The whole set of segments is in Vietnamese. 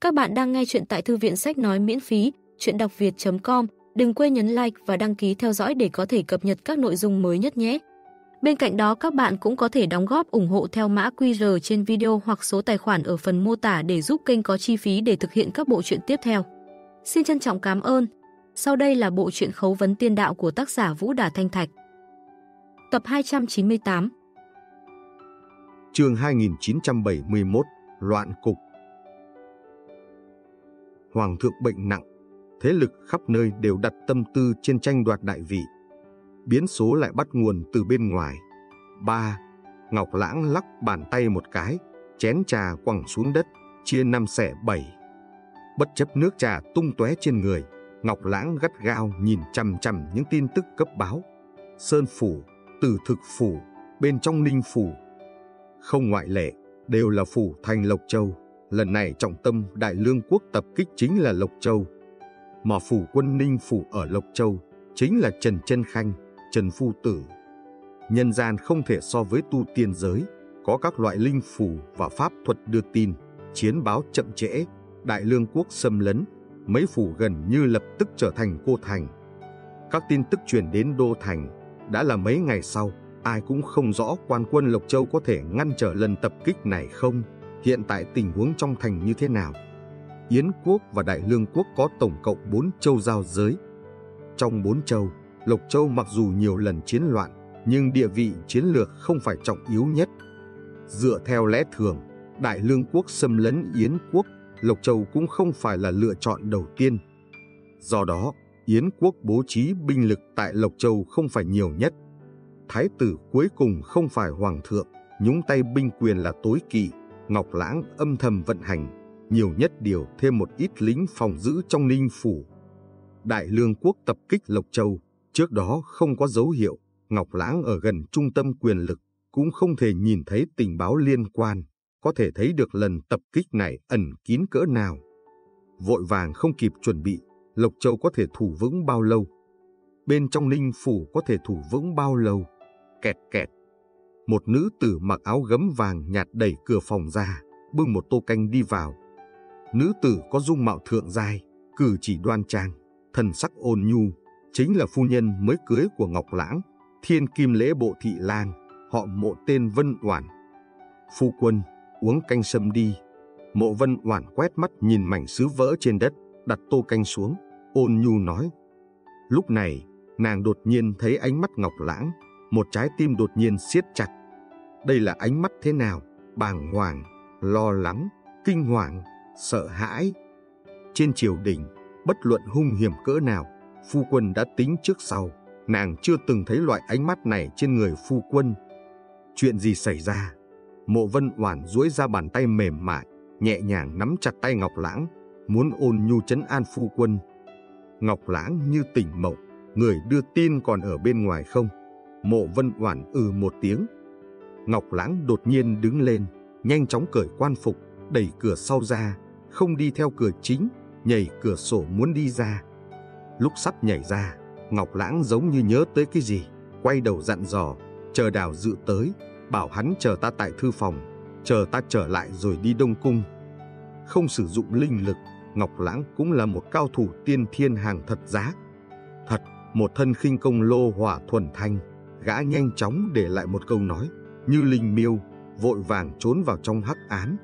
Các bạn đang nghe chuyện tại thư viện sách nói miễn phí, chuyện đọc việt.com. Đừng quên nhấn like và đăng ký theo dõi để có thể cập nhật các nội dung mới nhất nhé. Bên cạnh đó các bạn cũng có thể đóng góp ủng hộ theo mã QR trên video hoặc số tài khoản ở phần mô tả để giúp kênh có chi phí để thực hiện các bộ truyện tiếp theo. Xin trân trọng cảm ơn. Sau đây là bộ truyện khấu vấn tiên đạo của tác giả Vũ Đà Thanh Thạch. Tập 298 Chương 2971 Loạn cục Hoàng thượng bệnh nặng, thế lực khắp nơi đều đặt tâm tư trên tranh đoạt đại vị. Biến số lại bắt nguồn từ bên ngoài. Ba, Ngọc Lãng lắc bàn tay một cái, chén trà quẳng xuống đất, chia năm xẻ bảy. Bất chấp nước trà tung tóe trên người, Ngọc Lãng gắt gao nhìn chằm chằm những tin tức cấp báo. Sơn Phủ, Tử Thực Phủ, bên trong Ninh Phủ. Không ngoại lệ, đều là Phủ thành Lộc Châu. Lần này trọng tâm Đại Lương Quốc tập kích chính là Lộc Châu. Mà Phủ quân Ninh Phủ ở Lộc Châu chính là Trần Trân Khanh, Trần Phu Tử. Nhân gian không thể so với tu tiên giới, có các loại linh phủ và pháp thuật đưa tin, chiến báo chậm trễ, Đại Lương Quốc xâm lấn, mấy phủ gần như lập tức trở thành cô thành. Các tin tức truyền đến Đô Thành đã là mấy ngày sau, ai cũng không rõ quan quân Lộc Châu có thể ngăn trở lần tập kích này không, hiện tại tình huống trong thành như thế nào. Yến Quốc và Đại Lương Quốc có tổng cộng 4 châu giao giới. Trong 4 châu, Lộc Châu mặc dù nhiều lần chiến loạn, nhưng địa vị chiến lược không phải trọng yếu nhất. Dựa theo lẽ thường, Đại Lương Quốc xâm lấn Yến Quốc Lộc Châu cũng không phải là lựa chọn đầu tiên. Do đó, Yến quốc bố trí binh lực tại Lộc Châu không phải nhiều nhất. Thái tử cuối cùng không phải hoàng thượng, nhúng tay binh quyền là tối kỵ, Ngọc Lãng âm thầm vận hành, nhiều nhất điều thêm một ít lính phòng giữ trong ninh phủ. Đại lương quốc tập kích Lộc Châu, trước đó không có dấu hiệu, Ngọc Lãng ở gần trung tâm quyền lực, cũng không thể nhìn thấy tình báo liên quan có thể thấy được lần tập kích này ẩn kín cỡ nào. Vội vàng không kịp chuẩn bị, Lộc Châu có thể thủ vững bao lâu? Bên trong ninh phủ có thể thủ vững bao lâu? Kẹt kẹt. Một nữ tử mặc áo gấm vàng nhạt đẩy cửa phòng ra, bưng một tô canh đi vào. Nữ tử có dung mạo thượng giai, cử chỉ đoan trang, thần sắc ôn nhu, chính là phu nhân mới cưới của Ngọc Lãng, thiên kim lễ bộ thị lang, họ mộ tên Vân Oản. Phu quân, uống canh sâm đi. Mộ vân oản quét mắt nhìn mảnh sứ vỡ trên đất, đặt tô canh xuống, ôn nhu nói. Lúc này, nàng đột nhiên thấy ánh mắt ngọc lãng, một trái tim đột nhiên siết chặt. Đây là ánh mắt thế nào? Bàng hoàng, lo lắng, kinh hoàng, sợ hãi. Trên triều đình, bất luận hung hiểm cỡ nào, phu quân đã tính trước sau. Nàng chưa từng thấy loại ánh mắt này trên người phu quân. Chuyện gì xảy ra? Mộ Vân Oản duỗi ra bàn tay mềm mại, nhẹ nhàng nắm chặt tay Ngọc Lãng, muốn ôn nhu chấn an phu quân. Ngọc Lãng như tỉnh mộng, người đưa tin còn ở bên ngoài không? Mộ Vân Oản ừ một tiếng. Ngọc Lãng đột nhiên đứng lên, nhanh chóng cởi quan phục, đẩy cửa sau ra, không đi theo cửa chính, nhảy cửa sổ muốn đi ra. Lúc sắp nhảy ra, Ngọc Lãng giống như nhớ tới cái gì, quay đầu dặn dò, chờ Đào dự tới, bảo hắn chờ ta tại thư phòng, chờ ta trở lại rồi đi Đông Cung. Không sử dụng linh lực, Ngọc Lãng cũng là một cao thủ tiên thiên hàng thật giá. Thật, một thân khinh công lô hỏa thuần thanh, gã nhanh chóng để lại một câu nói, như linh miêu, vội vàng trốn vào trong hắc án.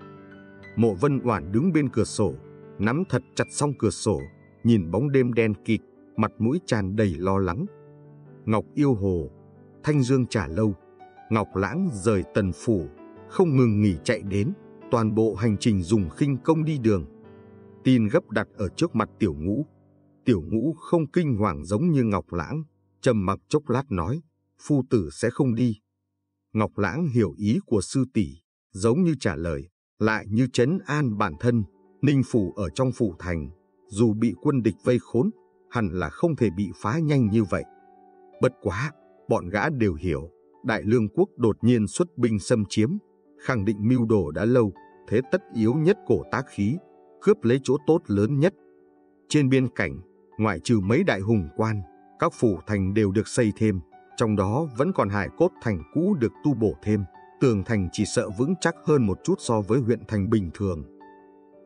Mộ Vân Oản đứng bên cửa sổ, nắm thật chặt song cửa sổ, nhìn bóng đêm đen kịt, mặt mũi tràn đầy lo lắng. Ngọc yêu hồ, Thanh Dương trả lâu, Ngọc Lãng rời tần phủ, không ngừng nghỉ chạy đến, toàn bộ hành trình dùng khinh công đi đường. Tin gấp đặt ở trước mặt tiểu ngũ. Tiểu ngũ không kinh hoàng giống như Ngọc Lãng, trầm mặc chốc lát nói, phu tử sẽ không đi. Ngọc Lãng hiểu ý của sư tỷ, giống như trả lời, lại như chấn an bản thân, ninh phủ ở trong phủ thành, dù bị quân địch vây khốn, hẳn là không thể bị phá nhanh như vậy. Bất quá, bọn gã đều hiểu, Đại Lương quốc đột nhiên xuất binh xâm chiếm, khẳng định mưu đồ đã lâu, thế tất yếu nhất cổ tác khí, cướp lấy chỗ tốt lớn nhất. Trên biên cảnh, ngoại trừ mấy đại hùng quan, các phủ thành đều được xây thêm, trong đó vẫn còn hải cốt thành cũ được tu bổ thêm, tường thành chỉ sợ vững chắc hơn một chút so với huyện thành bình thường.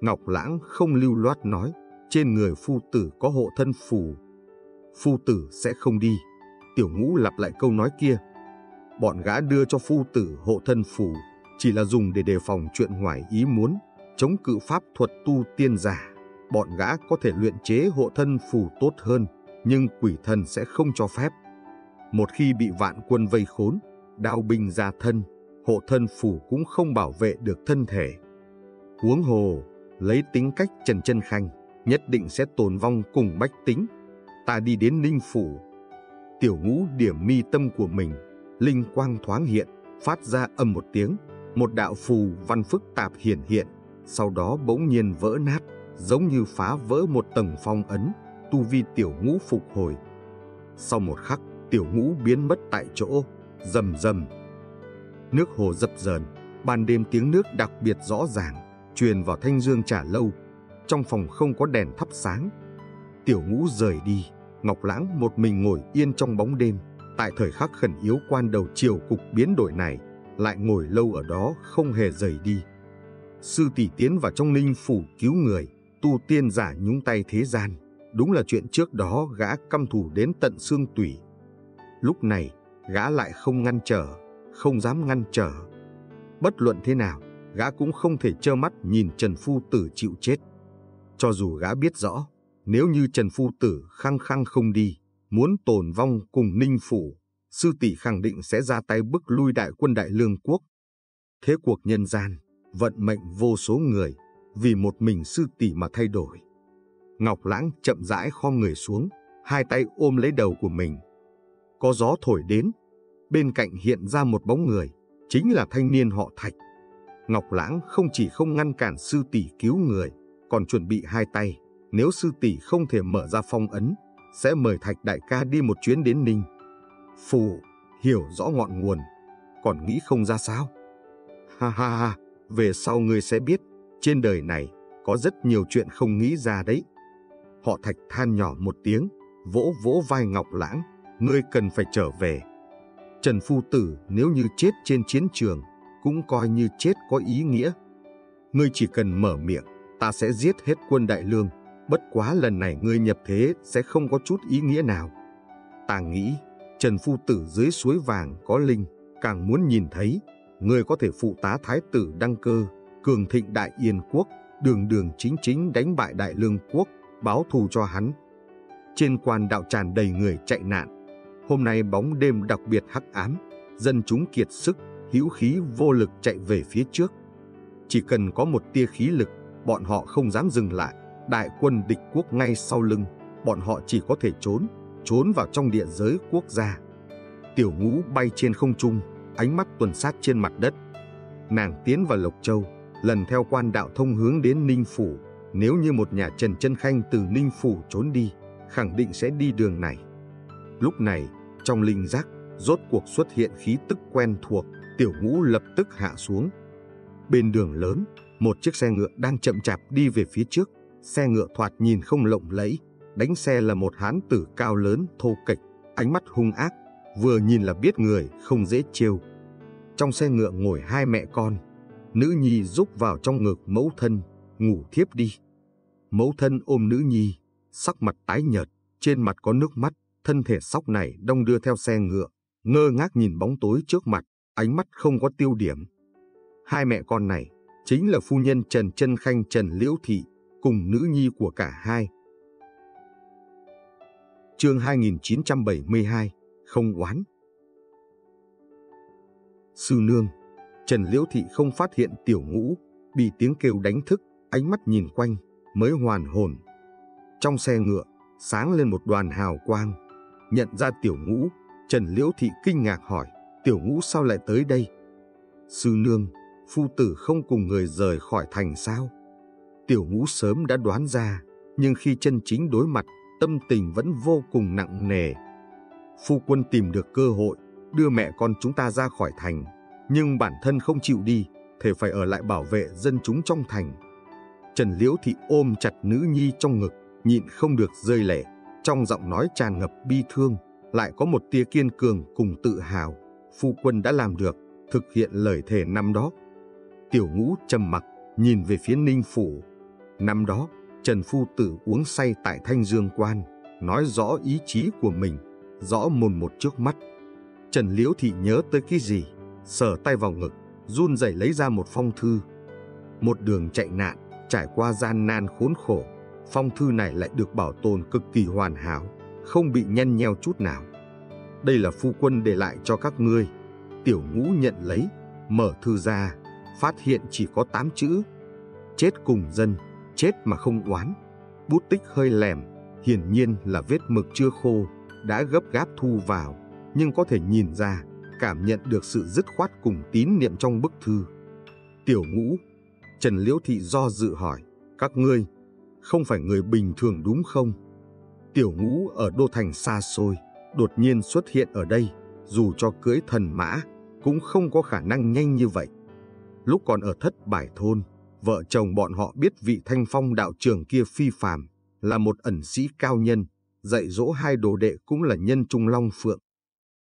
Ngọc Lãng không lưu loát nói, trên người phu tử có hộ thân phù. Phu tử sẽ không đi. Tiểu ngũ lặp lại câu nói kia. Bọn gã đưa cho phu tử hộ thân phù, chỉ là dùng để đề phòng chuyện ngoài ý muốn, chống cự pháp thuật tu tiên giả. Bọn gã có thể luyện chế hộ thân phù tốt hơn, nhưng quỷ thần sẽ không cho phép. Một khi bị vạn quân vây khốn, đao binh ra thân, hộ thân phủ cũng không bảo vệ được thân thể. Huống hồ, lấy tính cách Trần Chân Khanh, nhất định sẽ tồn vong cùng bách tính. Ta đi đến Ninh Phủ. Tiểu ngũ điểm mi tâm của mình, linh quang thoáng hiện, phát ra âm một tiếng, một đạo phù văn phức tạp hiển hiện, sau đó bỗng nhiên vỡ nát, giống như phá vỡ một tầng phong ấn, tu vi tiểu ngũ phục hồi. Sau một khắc, tiểu ngũ biến mất tại chỗ, rầm rầm. Nước hồ dập dờn, ban đêm tiếng nước đặc biệt rõ ràng, truyền vào thanh dương trả lâu. Trong phòng không có đèn thắp sáng. Tiểu ngũ rời đi, Ngọc Lãng một mình ngồi yên trong bóng đêm. Tại thời khắc khẩn yếu quan đầu chiều cục biến đổi này, lại ngồi lâu ở đó không hề rời đi. Sư tỷ tiến vào trong ninh phủ cứu người, tu tiên giả nhúng tay thế gian. Đúng là chuyện trước đó gã căm thù đến tận xương tủy. Lúc này, gã lại không ngăn trở, không dám ngăn trở. Bất luận thế nào, gã cũng không thể trơ mắt nhìn Trần Phu Tử chịu chết. Cho dù gã biết rõ, nếu như Trần Phu Tử khăng khăng không đi, muốn tồn vong cùng Ninh Phủ, sư tỷ khẳng định sẽ ra tay bức lui đại quân đại lương quốc. Thế cuộc nhân gian, vận mệnh vô số người, vì một mình sư tỷ mà thay đổi. Ngọc Lãng chậm rãi khom người xuống, hai tay ôm lấy đầu của mình. Có gió thổi đến, bên cạnh hiện ra một bóng người, chính là thanh niên họ Thạch. Ngọc Lãng không chỉ không ngăn cản sư tỷ cứu người, còn chuẩn bị hai tay, nếu sư tỷ không thể mở ra phong ấn, sẽ mời Thạch đại ca đi một chuyến đến Ninh. Phù, hiểu rõ ngọn nguồn, còn nghĩ không ra sao? Ha ha ha, về sau ngươi sẽ biết, trên đời này có rất nhiều chuyện không nghĩ ra đấy. Họ Thạch than nhỏ một tiếng, vỗ vỗ vai Ngọc Lãng, ngươi cần phải trở về. Trần Phu Tử nếu như chết trên chiến trường, cũng coi như chết có ý nghĩa. Ngươi chỉ cần mở miệng, ta sẽ giết hết quân đại lương, bất quá lần này ngươi nhập thế sẽ không có chút ý nghĩa nào. Ta nghĩ, Trần Phu Tử dưới suối vàng có linh, càng muốn nhìn thấy, ngươi có thể phụ tá thái tử đăng cơ, cường thịnh đại yên quốc, đường đường chính chính đánh bại đại lương quốc, báo thù cho hắn. Trên quan đạo tràn đầy người chạy nạn. Hôm nay bóng đêm đặc biệt hắc ám, dân chúng kiệt sức, hữu khí vô lực chạy về phía trước. Chỉ cần có một tia khí lực, bọn họ không dám dừng lại. Đại quân địch quốc ngay sau lưng, bọn họ chỉ có thể trốn, trốn vào trong địa giới quốc gia. Tiểu ngũ bay trên không trung, ánh mắt tuần sát trên mặt đất. Nàng tiến vào Lộc Châu, lần theo quan đạo thông hướng đến Ninh Phủ. Nếu như một nhà Trần Chân Khanh từ Ninh Phủ trốn đi, khẳng định sẽ đi đường này. Lúc này, trong linh giác, rốt cuộc xuất hiện khí tức quen thuộc, tiểu ngũ lập tức hạ xuống. Bên đường lớn, một chiếc xe ngựa đang chậm chạp đi về phía trước. Xe ngựa thoạt nhìn không lộng lẫy, đánh xe là một hán tử cao lớn thô kệch, ánh mắt hung ác, vừa nhìn là biết người không dễ trêu. Trong xe ngựa ngồi hai mẹ con, nữ nhi rúc vào trong ngực mẫu thân, ngủ thiếp đi. Mẫu thân ôm nữ nhi, sắc mặt tái nhợt, trên mặt có nước mắt, thân thể sóc này đông đưa theo xe ngựa, ngơ ngác nhìn bóng tối trước mặt, ánh mắt không có tiêu điểm. Hai mẹ con này chính là phu nhân Trần Trân Khanh Trần Liễu Thị cùng nữ nhi của cả hai. Chương 2972 Không oán Sư Nương Trần Liễu Thị không phát hiện tiểu ngũ, bị tiếng kêu đánh thức, ánh mắt nhìn quanh, mới hoàn hồn. Trong xe ngựa, sáng lên một đoàn hào quang. Nhận ra tiểu ngũ, Trần Liễu Thị kinh ngạc hỏi, tiểu ngũ sao lại tới đây? Sư Nương, phu tử không cùng người rời khỏi thành sao? Tiểu ngũ sớm đã đoán ra, nhưng khi chân chính đối mặt, tâm tình vẫn vô cùng nặng nề. Phu quân tìm được cơ hội, đưa mẹ con chúng ta ra khỏi thành, nhưng bản thân không chịu đi, thể phải ở lại bảo vệ dân chúng trong thành. Trần Liễu Thị ôm chặt nữ nhi trong ngực, nhịn không được rơi lệ, trong giọng nói tràn ngập bi thương, lại có một tia kiên cường cùng tự hào. Phu quân đã làm được, thực hiện lời thề năm đó. Tiểu ngũ trầm mặc, nhìn về phía Ninh Phủ, Năm đó, Trần Phu Tử uống say tại Thanh Dương Quan, nói rõ ý chí của mình, rõ mồn một trước mắt. Trần Liễu Thị nhớ tới cái gì, sờ tay vào ngực, run rẩy lấy ra một phong thư. Một đường chạy nạn, trải qua gian nan khốn khổ, phong thư này lại được bảo tồn cực kỳ hoàn hảo, không bị nhăn nheo chút nào. Đây là phu quân để lại cho các ngươi. Tiểu ngũ nhận lấy, mở thư ra, phát hiện chỉ có tám chữ. Chết cùng dân, chết mà không oán. Bút tích hơi lèm, hiển nhiên là vết mực chưa khô, đã gấp gáp thu vào, nhưng có thể nhìn ra, cảm nhận được sự dứt khoát cùng tín niệm trong bức thư. Tiểu ngũ, Trần Liễu Thị do dự hỏi, các ngươi, không phải người bình thường đúng không? Tiểu ngũ ở đô thành xa xôi, đột nhiên xuất hiện ở đây, dù cho cưới thần mã, cũng không có khả năng nhanh như vậy. Lúc còn ở thất bài thôn, vợ chồng bọn họ biết vị thanh phong đạo trưởng kia phi phàm, là một ẩn sĩ cao nhân, dạy dỗ hai đồ đệ cũng là nhân trung long phượng.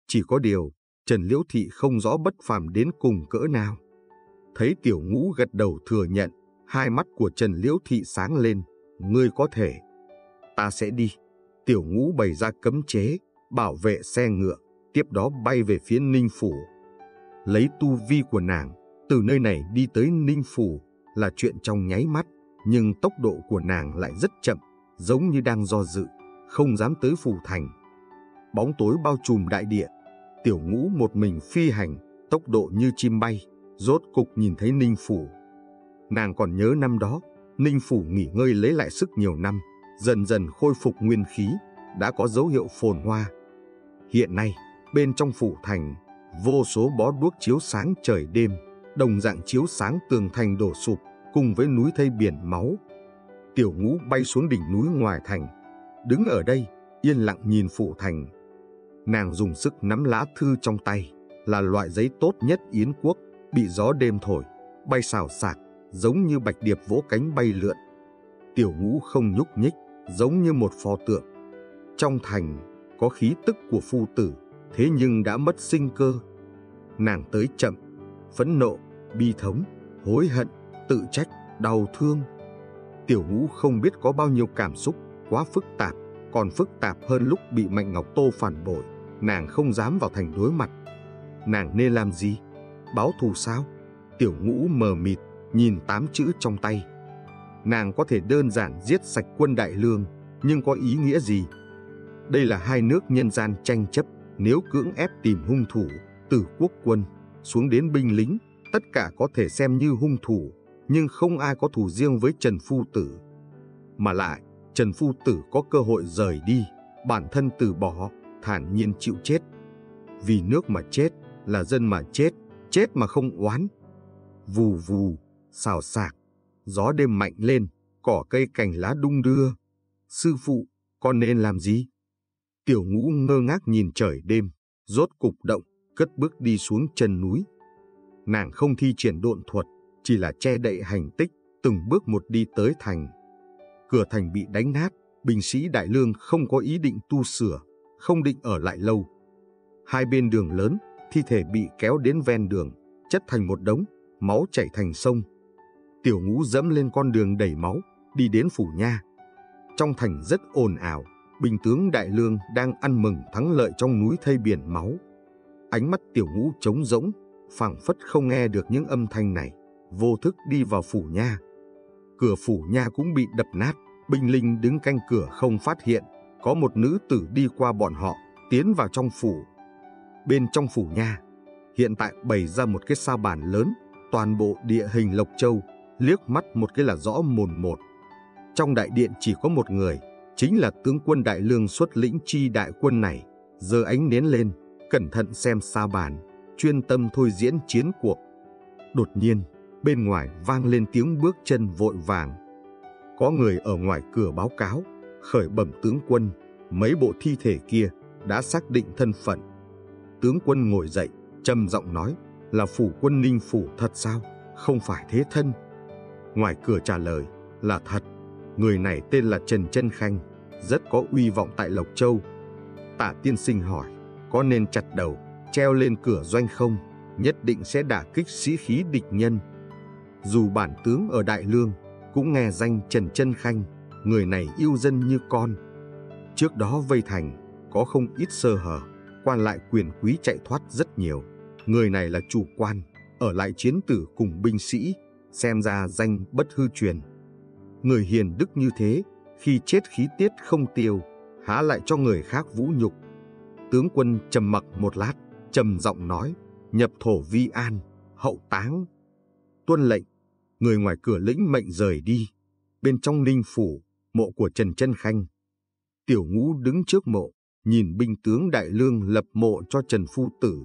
Chỉ có điều, Trần Liễu Thị không rõ bất phàm đến cùng cỡ nào. Thấy tiểu ngũ gật đầu thừa nhận, hai mắt của Trần Liễu Thị sáng lên, ngươi có thể. Ta sẽ đi. Tiểu ngũ bày ra cấm chế, bảo vệ xe ngựa, tiếp đó bay về phía Ninh Phủ. Lấy tu vi của nàng, từ nơi này đi tới Ninh Phủ là chuyện trong nháy mắt, nhưng tốc độ của nàng lại rất chậm, giống như đang do dự, không dám tới Phủ Thành. Bóng tối bao trùm đại địa, tiểu ngũ một mình phi hành, tốc độ như chim bay, rốt cục nhìn thấy Ninh Phủ. Nàng còn nhớ năm đó, Ninh Phủ nghỉ ngơi lấy lại sức nhiều năm, dần dần khôi phục nguyên khí, đã có dấu hiệu phồn hoa. Hiện nay, bên trong phủ thành, vô số bó đuốc chiếu sáng trời đêm, đồng dạng chiếu sáng tường thành đổ sụp, cùng với núi thây biển máu. Tiểu ngũ bay xuống đỉnh núi ngoài thành, đứng ở đây, yên lặng nhìn phủ thành. Nàng dùng sức nắm lá thư trong tay, là loại giấy tốt nhất Yến quốc, bị gió đêm thổi, bay xào xạc, giống như bạch điệp vỗ cánh bay lượn. Tiểu ngũ không nhúc nhích, giống như một pho tượng. Trong thành có khí tức của phu tử, thế nhưng đã mất sinh cơ. Nàng tới chậm, phẫn nộ, bi thống, hối hận, tự trách, đau thương. Tiểu ngũ không biết có bao nhiêu cảm xúc, quá phức tạp, còn phức tạp hơn lúc bị Mạnh Ngọc Tô phản bội. Nàng không dám vào thành đối mặt. Nàng nên làm gì? Báo thù sao? Tiểu ngũ mờ mịt, nhìn tám chữ trong tay. Nàng có thể đơn giản giết sạch quân đại lương, nhưng có ý nghĩa gì? Đây là hai nước nhân gian tranh chấp, nếu cưỡng ép tìm hung thủ, từ quốc quân, xuống đến binh lính, tất cả có thể xem như hung thủ, nhưng không ai có thù riêng với Trần Phu Tử. Mà lại, Trần Phu Tử có cơ hội rời đi, bản thân từ bỏ, thản nhiên chịu chết. Vì nước mà chết, là dân mà chết, chết mà không oán. Vù vù, xào xạc, gió đêm mạnh lên, cỏ cây cành lá đung đưa. Sư phụ, con nên làm gì? Tiểu ngũ ngơ ngác nhìn trời đêm, rốt cục động, cất bước đi xuống chân núi. Nàng không thi triển độn thuật, chỉ là che đậy hành tích, từng bước một đi tới thành. Cửa thành bị đánh nát, binh sĩ đại lương không có ý định tu sửa, không định ở lại lâu. Hai bên đường lớn, thi thể bị kéo đến ven đường, chất thành một đống, máu chảy thành sông. Tiểu ngũ dẫm lên con đường đầy máu, đi đến phủ nha. Trong thành rất ồn ào, Bình tướng Đại Lương đang ăn mừng thắng lợi trong núi thây biển máu. Ánh mắt tiểu ngũ trống rỗng, phảng phất không nghe được những âm thanh này, vô thức đi vào phủ nha. Cửa phủ nha cũng bị đập nát, binh linh đứng canh cửa không phát hiện, có một nữ tử đi qua bọn họ, tiến vào trong phủ. Bên trong phủ nha, hiện tại bày ra một cái sao bản lớn, toàn bộ địa hình Lộc Châu, liếc mắt một cái là rõ mồn một. Trong đại điện chỉ có một người, chính là tướng quân Đại Lương xuất lĩnh chi đại quân này, giờ ánh nến lên, cẩn thận xem xa bàn, chuyên tâm thôi diễn chiến cuộc. Đột nhiên, bên ngoài vang lên tiếng bước chân vội vàng. Có người ở ngoài cửa báo cáo, khởi bẩm tướng quân, mấy bộ thi thể kia đã xác định thân phận. Tướng quân ngồi dậy, trầm giọng nói, là phủ quân ninh phủ thật sao, không phải thế thân. Ngoài cửa trả lời, là thật. Người này tên là Trần Trân Khanh, rất có uy vọng tại Lộc Châu. Tả tiên sinh hỏi, có nên chặt đầu, treo lên cửa doanh không, nhất định sẽ đả kích sĩ khí địch nhân. Dù bản tướng ở Đại Lương, cũng nghe danh Trần Chân Khanh, người này yêu dân như con. Trước đó vây thành, có không ít sơ hở, quan lại quyền quý chạy thoát rất nhiều. Người này là chủ quan, ở lại chiến tử cùng binh sĩ, xem ra danh bất hư truyền. Người hiền đức như thế, khi chết khí tiết không tiêu, há lại cho người khác vũ nhục. Tướng quân trầm mặc một lát, trầm giọng nói, nhập thổ vi an, hậu táng. Tuân lệnh, người ngoài cửa lĩnh mệnh rời đi. Bên trong ninh phủ, mộ của Trần Chân Khanh. Tiểu ngũ đứng trước mộ, nhìn binh tướng đại lương lập mộ cho Trần Phu Tử.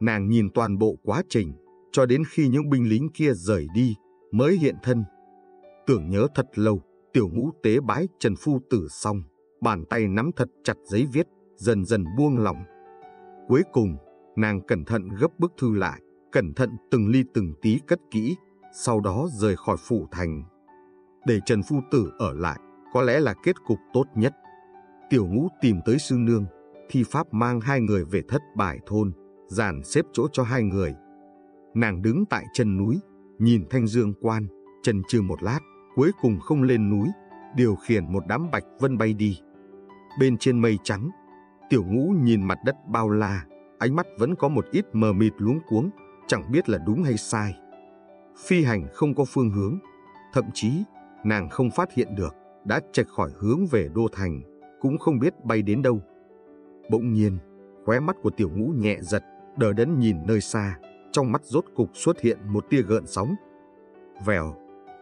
Nàng nhìn toàn bộ quá trình, cho đến khi những binh lính kia rời đi, mới hiện thân. Tưởng nhớ thật lâu, tiểu ngũ tế bái Trần Phu Tử xong, bàn tay nắm thật chặt giấy viết, dần dần buông lỏng. Cuối cùng, nàng cẩn thận gấp bức thư lại, cẩn thận từng ly từng tí cất kỹ, sau đó rời khỏi phủ thành. Để Trần Phu Tử ở lại, có lẽ là kết cục tốt nhất. Tiểu ngũ tìm tới sư nương, thi pháp mang hai người về thất bài thôn, dàn xếp chỗ cho hai người. Nàng đứng tại chân núi, nhìn thanh dương quan, chân chừ một lát, cuối cùng không lên núi, điều khiển một đám bạch vân bay đi. Bên trên mây trắng, tiểu ngũ nhìn mặt đất bao la, ánh mắt vẫn có một ít mờ mịt luống cuống, chẳng biết là đúng hay sai. Phi hành không có phương hướng, thậm chí nàng không phát hiện được, đã chệch khỏi hướng về đô thành, cũng không biết bay đến đâu. Bỗng nhiên, khóe mắt của tiểu ngũ nhẹ giật, đờ đẫn nhìn nơi xa, trong mắt rốt cục xuất hiện một tia gợn sóng. Vèo,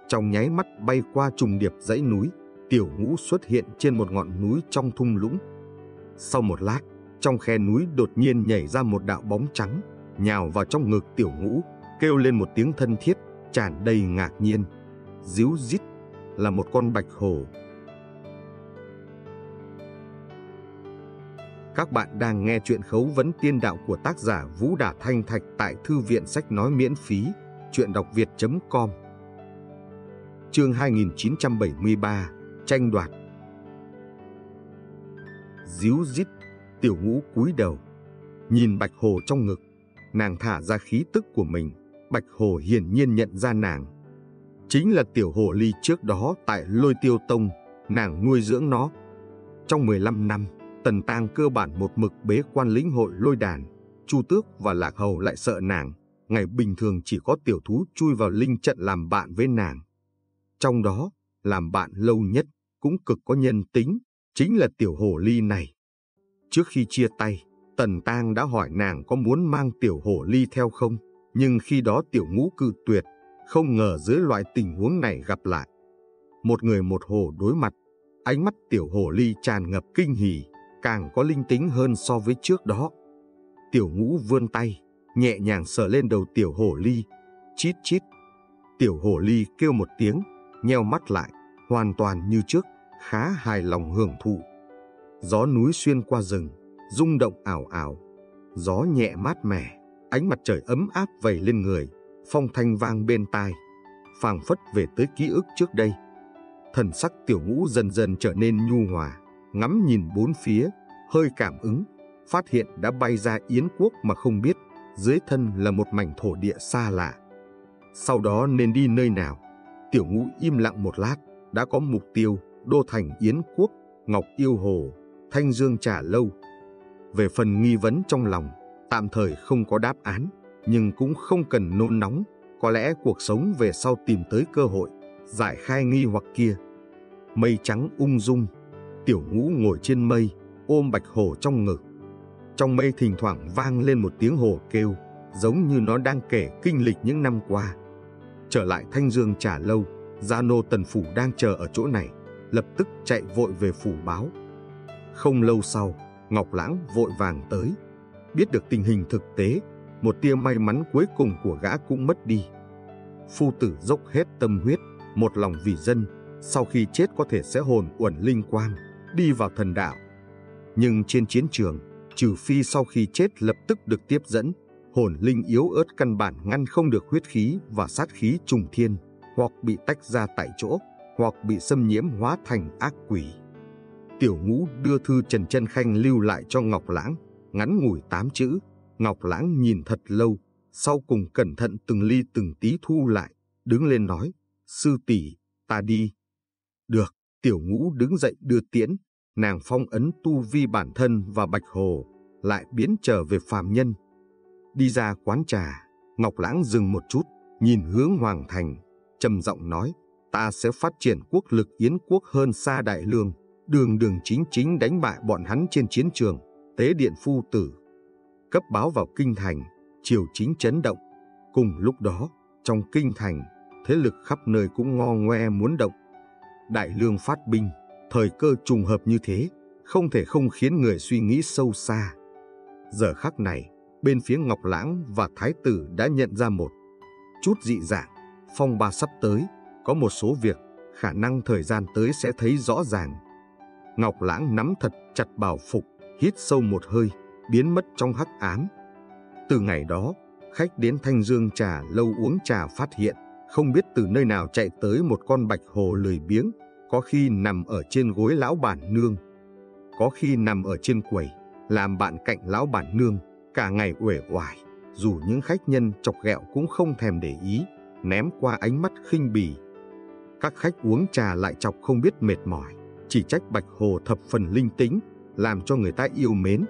trong nháy mắt bay qua trùng điệp dãy núi, tiểu ngũ xuất hiện trên một ngọn núi trong thung lũng. Sau một lát, trong khe núi đột nhiên nhảy ra một đạo bóng trắng, nhào vào trong ngực tiểu ngũ, kêu lên một tiếng thân thiết, tràn đầy ngạc nhiên. Díu dít là một con bạch hổ. Các bạn đang nghe chuyện khấu vấn tiên đạo của tác giả Vũ Đả Thanh Thạch tại Thư viện Sách Nói miễn phí, chuyện đọc việt.com Chương 2973, Tranh đoạt Díu dít, tiểu ngũ cúi đầu, nhìn bạch hồ trong ngực, nàng thả ra khí tức của mình, bạch hồ hiển nhiên nhận ra nàng. Chính là tiểu hồ ly trước đó tại lôi tiêu tông, nàng nuôi dưỡng nó. Trong 15 năm, tần tang cơ bản một mực bế quan lĩnh hội lôi đàn, chu tước và lạc hầu lại sợ nàng, ngày bình thường chỉ có tiểu thú chui vào linh trận làm bạn với nàng. Trong đó, làm bạn lâu nhất, cũng cực có nhân tính, chính là tiểu hồ ly này. Trước khi chia tay, Tần Tang đã hỏi nàng có muốn mang tiểu hồ ly theo không, nhưng khi đó tiểu ngũ cự tuyệt, không ngờ dưới loại tình huống này gặp lại. Một người một hồ đối mặt, ánh mắt tiểu hồ ly tràn ngập kinh hỉ, càng có linh tính hơn so với trước đó. Tiểu ngũ vươn tay, nhẹ nhàng sờ lên đầu tiểu Hổ ly, chít chít. Tiểu Hổ ly kêu một tiếng, nheo mắt lại, hoàn toàn như trước, khá hài lòng hưởng thụ. Gió núi xuyên qua rừng, rung động ảo ảo. Gió nhẹ mát mẻ, ánh mặt trời ấm áp vẩy lên người, phong thanh vang bên tai, phảng phất về tới ký ức trước đây. Thần sắc tiểu ngũ dần dần trở nên nhu hòa, ngắm nhìn bốn phía, hơi cảm ứng, phát hiện đã bay ra Yến quốc mà không biết, dưới thân là một mảnh thổ địa xa lạ. Sau đó nên đi nơi nào? Tiểu ngũ im lặng một lát, đã có mục tiêu, đô thành Yến quốc, Ngọc Yêu Hồ, Thanh Dương Trả Lâu. Về phần nghi vấn trong lòng, tạm thời không có đáp án, nhưng cũng không cần nôn nóng, có lẽ cuộc sống về sau tìm tới cơ hội, giải khai nghi hoặc kia. Mây trắng ung dung, tiểu ngũ ngồi trên mây, ôm bạch hổ trong ngực. Trong mây thỉnh thoảng vang lên một tiếng hổ kêu, giống như nó đang kể kinh lịch những năm qua. Trở lại Thanh Dương trả lâu, Gia Nô Tần Phủ đang chờ ở chỗ này, lập tức chạy vội về phủ báo. Không lâu sau, Ngọc Lãng vội vàng tới. Biết được tình hình thực tế, một tia may mắn cuối cùng của gã cũng mất đi. Phu tử dốc hết tâm huyết, một lòng vì dân, sau khi chết có thể sẽ hồn uẩn linh quang, đi vào thần đạo. Nhưng trên chiến trường, trừ phi sau khi chết lập tức được tiếp dẫn, hồn linh yếu ớt căn bản ngăn không được huyết khí và sát khí trùng thiên, hoặc bị tách ra tại chỗ, hoặc bị xâm nhiễm hóa thành ác quỷ. Tiểu ngũ đưa thư Trần Chân Khanh lưu lại cho Ngọc Lãng, ngắn ngủi tám chữ. Ngọc Lãng nhìn thật lâu, sau cùng cẩn thận từng ly từng tí thu lại, đứng lên nói, sư tỷ, ta đi. Được, tiểu ngũ đứng dậy đưa tiễn, nàng phong ấn tu vi bản thân và bạch hồ, lại biến trở về phàm nhân. Đi ra quán trà, Ngọc Lãng dừng một chút, nhìn hướng Hoàng Thành, trầm giọng nói, ta sẽ phát triển quốc lực yến quốc hơn xa đại lương, đường đường chính chính đánh bại bọn hắn trên chiến trường, tế điện phu tử. Cấp báo vào kinh thành, triều chính chấn động. Cùng lúc đó, trong kinh thành, thế lực khắp nơi cũng ngo ngoe muốn động. Đại lương phát binh, thời cơ trùng hợp như thế, không thể không khiến người suy nghĩ sâu xa. Giờ khắc này, bên phía Ngọc Lãng và Thái tử đã nhận ra một chút dị dạng, phong ba sắp tới, có một số việc khả năng thời gian tới sẽ thấy rõ ràng. Ngọc Lãng nắm thật chặt bảo phục, hít sâu một hơi, biến mất trong hắc ám. Từ ngày đó, khách đến Thanh Dương trà lâu uống trà phát hiện, không biết từ nơi nào chạy tới một con bạch hồ lười biếng, có khi nằm ở trên gối lão bản nương, có khi nằm ở trên quầy, làm bạn cạnh lão bản nương, cả ngày uể oải, dù những khách nhân chọc ghẹo cũng không thèm để ý, ném qua ánh mắt khinh bỉ. Các khách uống trà lại chọc không biết mệt mỏi, chỉ trách Bạch Hồ thập phần linh tính, làm cho người ta yêu mến.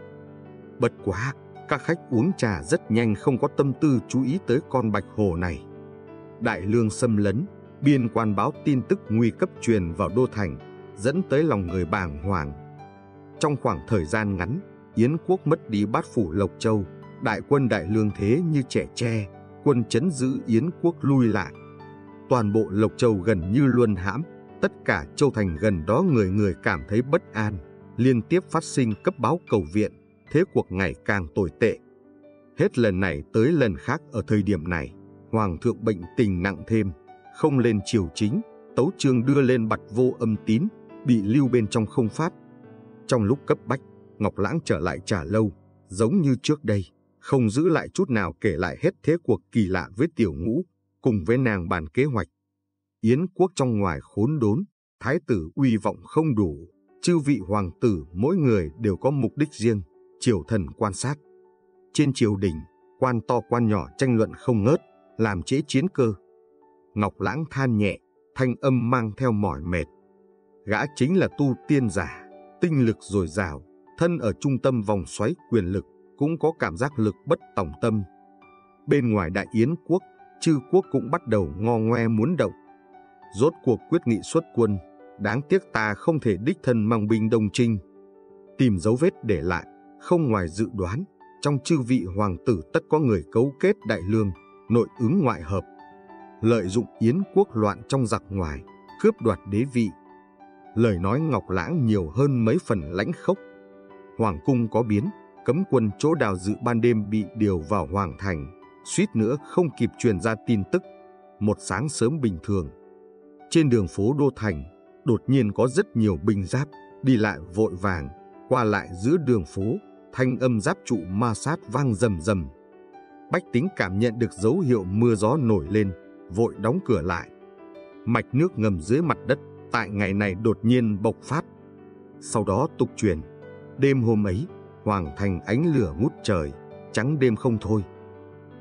Bật quá, các khách uống trà rất nhanh không có tâm tư chú ý tới con Bạch Hồ này. Đại lương xâm lấn, biên quan báo tin tức nguy cấp truyền vào Đô Thành, dẫn tới lòng người bàng hoàng. Trong khoảng thời gian ngắn, Yến quốc mất đi bát phủ Lộc Châu, đại quân đại lương thế như trẻ tre, quân chấn giữ Yến quốc lui lại. Toàn bộ Lộc Châu gần như luân hãm, tất cả châu thành gần đó người người cảm thấy bất an, liên tiếp phát sinh cấp báo cầu viện, thế cuộc ngày càng tồi tệ. Hết lần này tới lần khác ở thời điểm này, Hoàng thượng bệnh tình nặng thêm, không lên triều chính, tấu trương đưa lên bạch vô âm tín, bị lưu bên trong không phát. Trong lúc cấp bách, Ngọc Lãng trở lại trả lâu, giống như trước đây, không giữ lại chút nào kể lại hết thế cuộc kỳ lạ với tiểu ngũ, cùng với nàng bàn kế hoạch. Yến quốc trong ngoài khốn đốn, thái tử uy vọng không đủ, chư vị hoàng tử mỗi người đều có mục đích riêng, triều thần quan sát. Trên triều đình, quan to quan nhỏ tranh luận không ngớt, làm chế chiến cơ. Ngọc Lãng than nhẹ, thanh âm mang theo mỏi mệt. Gã chính là tu tiên giả, tinh lực dồi dào, thân ở trung tâm vòng xoáy quyền lực, cũng có cảm giác lực bất tòng tâm. Bên ngoài đại yến quốc, chư quốc cũng bắt đầu ngo ngoe muốn động. Rốt cuộc quyết nghị xuất quân, đáng tiếc ta không thể đích thân mang binh đông trinh. Tìm dấu vết để lại, không ngoài dự đoán, trong chư vị hoàng tử tất có người cấu kết đại lương, nội ứng ngoại hợp. Lợi dụng yến quốc loạn trong giặc ngoài, cướp đoạt đế vị. Lời nói Ngọc Lãng nhiều hơn mấy phần lãnh khốc. Hoàng cung có biến, cấm quân chỗ đào dự ban đêm bị điều vào Hoàng Thành, suýt nữa không kịp truyền ra tin tức. Một sáng sớm bình thường, trên đường phố Đô Thành, đột nhiên có rất nhiều binh giáp, đi lại vội vàng, qua lại giữa đường phố, thanh âm giáp trụ ma sát vang rầm rầm. Bách tính cảm nhận được dấu hiệu mưa gió nổi lên, vội đóng cửa lại. Mạch nước ngầm dưới mặt đất tại ngày này đột nhiên bộc phát. Sau đó tục truyền, đêm hôm ấy, hoàng thành ánh lửa ngút trời, trắng đêm không thôi.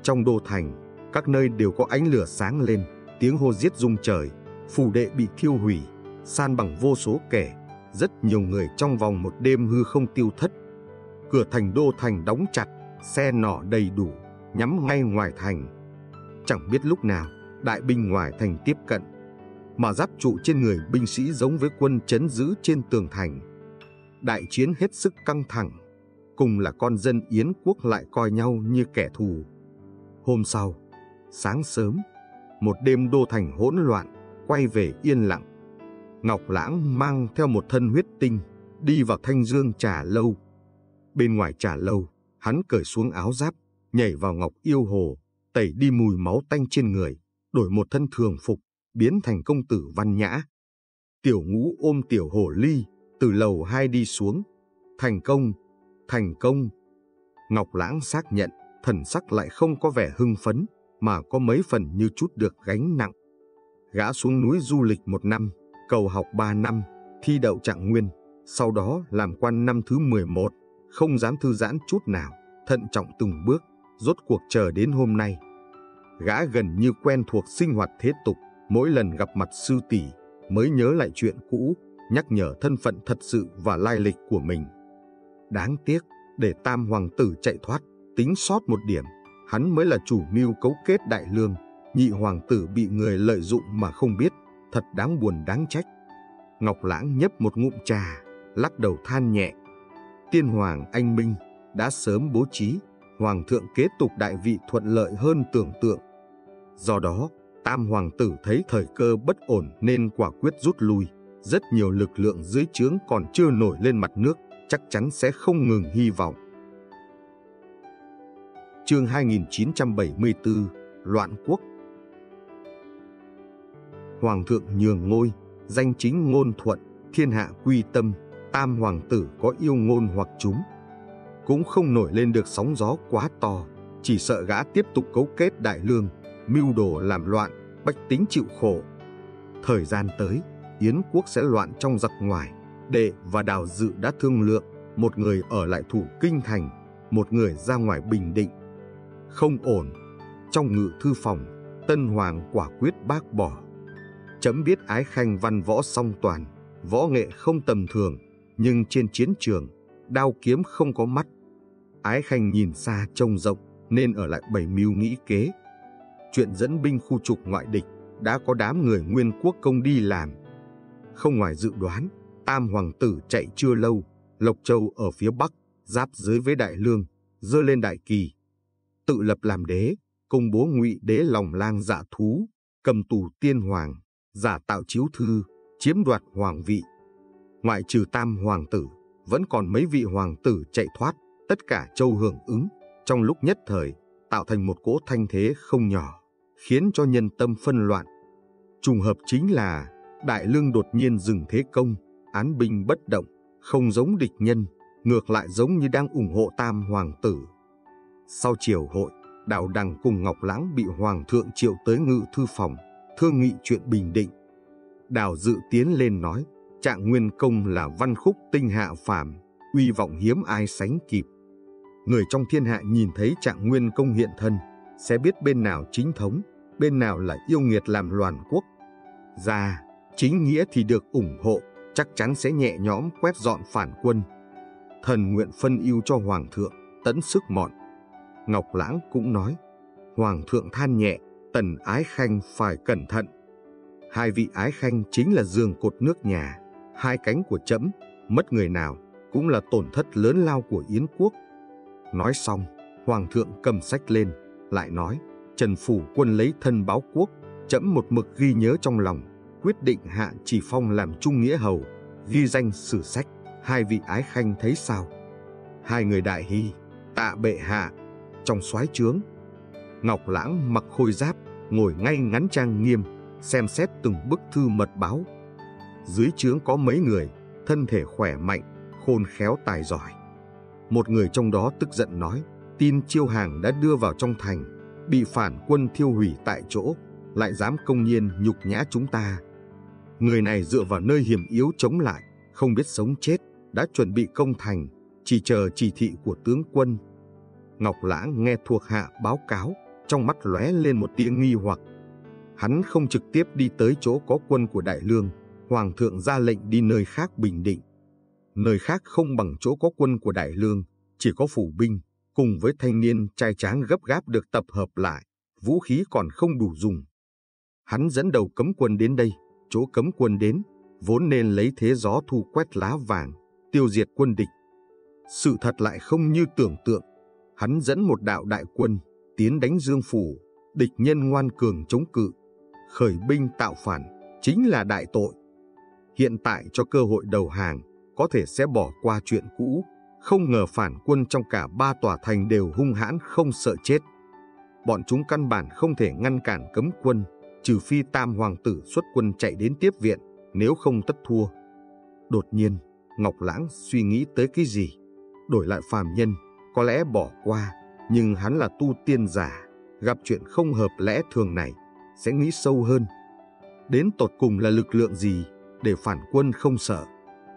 Trong đô thành, các nơi đều có ánh lửa sáng lên, tiếng hô giết rung trời, phủ đệ bị thiêu hủy, san bằng vô số kẻ, rất nhiều người trong vòng một đêm hư không tiêu thất. Cửa thành đô thành đóng chặt, xe nỏ đầy đủ, nhắm ngay ngoài thành. Chẳng biết lúc nào, đại binh ngoài thành tiếp cận, mà giáp trụ trên người binh sĩ giống với quân chấn giữ trên tường thành. Đại chiến hết sức căng thẳng, cùng là con dân Yến quốc lại coi nhau như kẻ thù. Hôm sau, sáng sớm, một đêm đô thành hỗn loạn, quay về yên lặng. Ngọc Lãng mang theo một thân huyết tinh, đi vào thanh dương trà lâu. Bên ngoài trà lâu, hắn cởi xuống áo giáp, nhảy vào ngọc yêu hồ, tẩy đi mùi máu tanh trên người, đổi một thân thường phục, biến thành công tử văn nhã. Tiểu ngũ ôm tiểu hổ ly, từ lầu hai đi xuống. Thành công, thành công. Ngọc Lãng xác nhận, thần sắc lại không có vẻ hưng phấn, mà có mấy phần như chút được gánh nặng. Gã xuống núi du lịch một năm, cầu học ba năm, thi đậu trạng nguyên, sau đó làm quan năm thứ 11, không dám thư giãn chút nào, thận trọng từng bước, rốt cuộc chờ đến hôm nay. Gã gần như quen thuộc sinh hoạt thế tục, mỗi lần gặp mặt sư tỷ, mới nhớ lại chuyện cũ, nhắc nhở thân phận thật sự và lai lịch của mình. Đáng tiếc, để tam hoàng tử chạy thoát, tính sót một điểm, hắn mới là chủ mưu cấu kết đại lương, nhị hoàng tử bị người lợi dụng mà không biết, thật đáng buồn đáng trách. Ngọc Lãng nhấp một ngụm trà, lắc đầu than nhẹ. Tiên hoàng anh Minh đã sớm bố trí, hoàng thượng kế tục đại vị thuận lợi hơn tưởng tượng. Do đó, tam hoàng tử thấy thời cơ bất ổn nên quả quyết rút lui. Rất nhiều lực lượng dưới trướng còn chưa nổi lên mặt nước, chắc chắn sẽ không ngừng hy vọng. Chương 2974 Loạn quốc Hoàng thượng nhường ngôi, danh chính ngôn thuận, thiên hạ quy tâm, tam hoàng tử có yêu ngôn hoặc chúng. Cũng không nổi lên được sóng gió quá to, chỉ sợ gã tiếp tục cấu kết đại lương, mưu đồ làm loạn, bách tính chịu khổ. Thời gian tới, Yến quốc sẽ loạn trong giặc ngoài, đệ và đào dự đã thương lượng, một người ở lại thủ kinh thành, một người ra ngoài bình định. Không ổn, trong ngự thư phòng, Tân Hoàng quả quyết bác bỏ. Chấm biết ái khanh văn võ song toàn, võ nghệ không tầm thường, nhưng trên chiến trường, đao kiếm không có mắt. Ái khanh nhìn xa trông rộng, nên ở lại bảy mưu nghĩ kế. Chuyện dẫn binh khu trục ngoại địch, đã có đám người nguyên quốc công đi làm. Không ngoài dự đoán, Tam Hoàng tử chạy chưa lâu, Lộc Châu ở phía bắc, giáp dưới với Đại Lương, dơ lên đại kỳ. Tự lập làm đế, công bố ngụy đế lòng lang giả thú, cầm tù tiên hoàng, giả tạo chiếu thư, chiếm đoạt hoàng vị. Ngoại trừ tam hoàng tử, vẫn còn mấy vị hoàng tử chạy thoát, tất cả châu hưởng ứng, trong lúc nhất thời, tạo thành một cỗ thanh thế không nhỏ, khiến cho nhân tâm phân loạn. Trùng hợp chính là Đại Lương đột nhiên dừng thế công, án binh bất động, không giống địch nhân, ngược lại giống như đang ủng hộ tam hoàng tử. Sau chiều hội, Đạo Đằng cùng Ngọc Lãng bị Hoàng thượng triệu tới ngự thư phòng, thương nghị chuyện bình định. Đào dự tiến lên nói, trạng nguyên công là văn khúc tinh hạ phàm, uy vọng hiếm ai sánh kịp. Người trong thiên hạ nhìn thấy trạng nguyên công hiện thân, sẽ biết bên nào chính thống, bên nào là yêu nghiệt làm loàn quốc. Ra, chính nghĩa thì được ủng hộ, chắc chắn sẽ nhẹ nhõm quét dọn phản quân. Thần nguyện phân ưu cho Hoàng thượng, tấn sức mọn. Ngọc Lãng cũng nói, Hoàng thượng than nhẹ, tần ái khanh phải cẩn thận. Hai vị ái khanh chính là giường cột nước nhà, hai cánh của trẫm mất người nào cũng là tổn thất lớn lao của Yến quốc. Nói xong, Hoàng thượng cầm sách lên, lại nói, Trần Phủ quân lấy thân báo quốc, trẫm một mực ghi nhớ trong lòng, quyết định hạ chỉ phong làm trung nghĩa hầu, ghi danh sử sách, hai vị ái khanh thấy sao? Hai người đại hy, tạ bệ hạ, trong soái trướng. Ngọc Lãng mặc khôi giáp, ngồi ngay ngắn trang nghiêm, xem xét từng bức thư mật báo. Dưới trướng có mấy người, thân thể khỏe mạnh, khôn khéo tài giỏi. Một người trong đó tức giận nói, tin chiêu hàng đã đưa vào trong thành, bị phản quân thiêu hủy tại chỗ, lại dám công nhiên nhục nhã chúng ta. Người này dựa vào nơi hiểm yếu chống lại, không biết sống chết, đã chuẩn bị công thành, chỉ chờ chỉ thị của tướng quân. Ngọc Lãng nghe thuộc hạ báo cáo, trong mắt lóe lên một tia nghi hoặc. Hắn không trực tiếp đi tới chỗ có quân của Đại Lương, Hoàng thượng ra lệnh đi nơi khác bình định. Nơi khác không bằng chỗ có quân của Đại Lương, chỉ có phủ binh, cùng với thanh niên trai tráng gấp gáp được tập hợp lại, vũ khí còn không đủ dùng. Hắn dẫn đầu cấm quân đến đây, chỗ cấm quân đến, vốn nên lấy thế gió thu quét lá vàng, tiêu diệt quân địch. Sự thật lại không như tưởng tượng, hắn dẫn một đạo đại quân, tiến đánh Dương Phủ, địch nhân ngoan cường chống cự, khởi binh tạo phản, chính là đại tội. Hiện tại cho cơ hội đầu hàng, có thể sẽ bỏ qua chuyện cũ, không ngờ phản quân trong cả ba tòa thành đều hung hãn không sợ chết. Bọn chúng căn bản không thể ngăn cản cấm quân, trừ phi tam hoàng tử xuất quân chạy đến tiếp viện, nếu không tất thua. Đột nhiên, Ngọc Lãng suy nghĩ tới cái gì? Đổi lại phàm nhân, có lẽ bỏ qua, nhưng hắn là tu tiên giả, gặp chuyện không hợp lẽ thường này, sẽ nghĩ sâu hơn. Đến tột cùng là lực lượng gì để phản quân không sợ,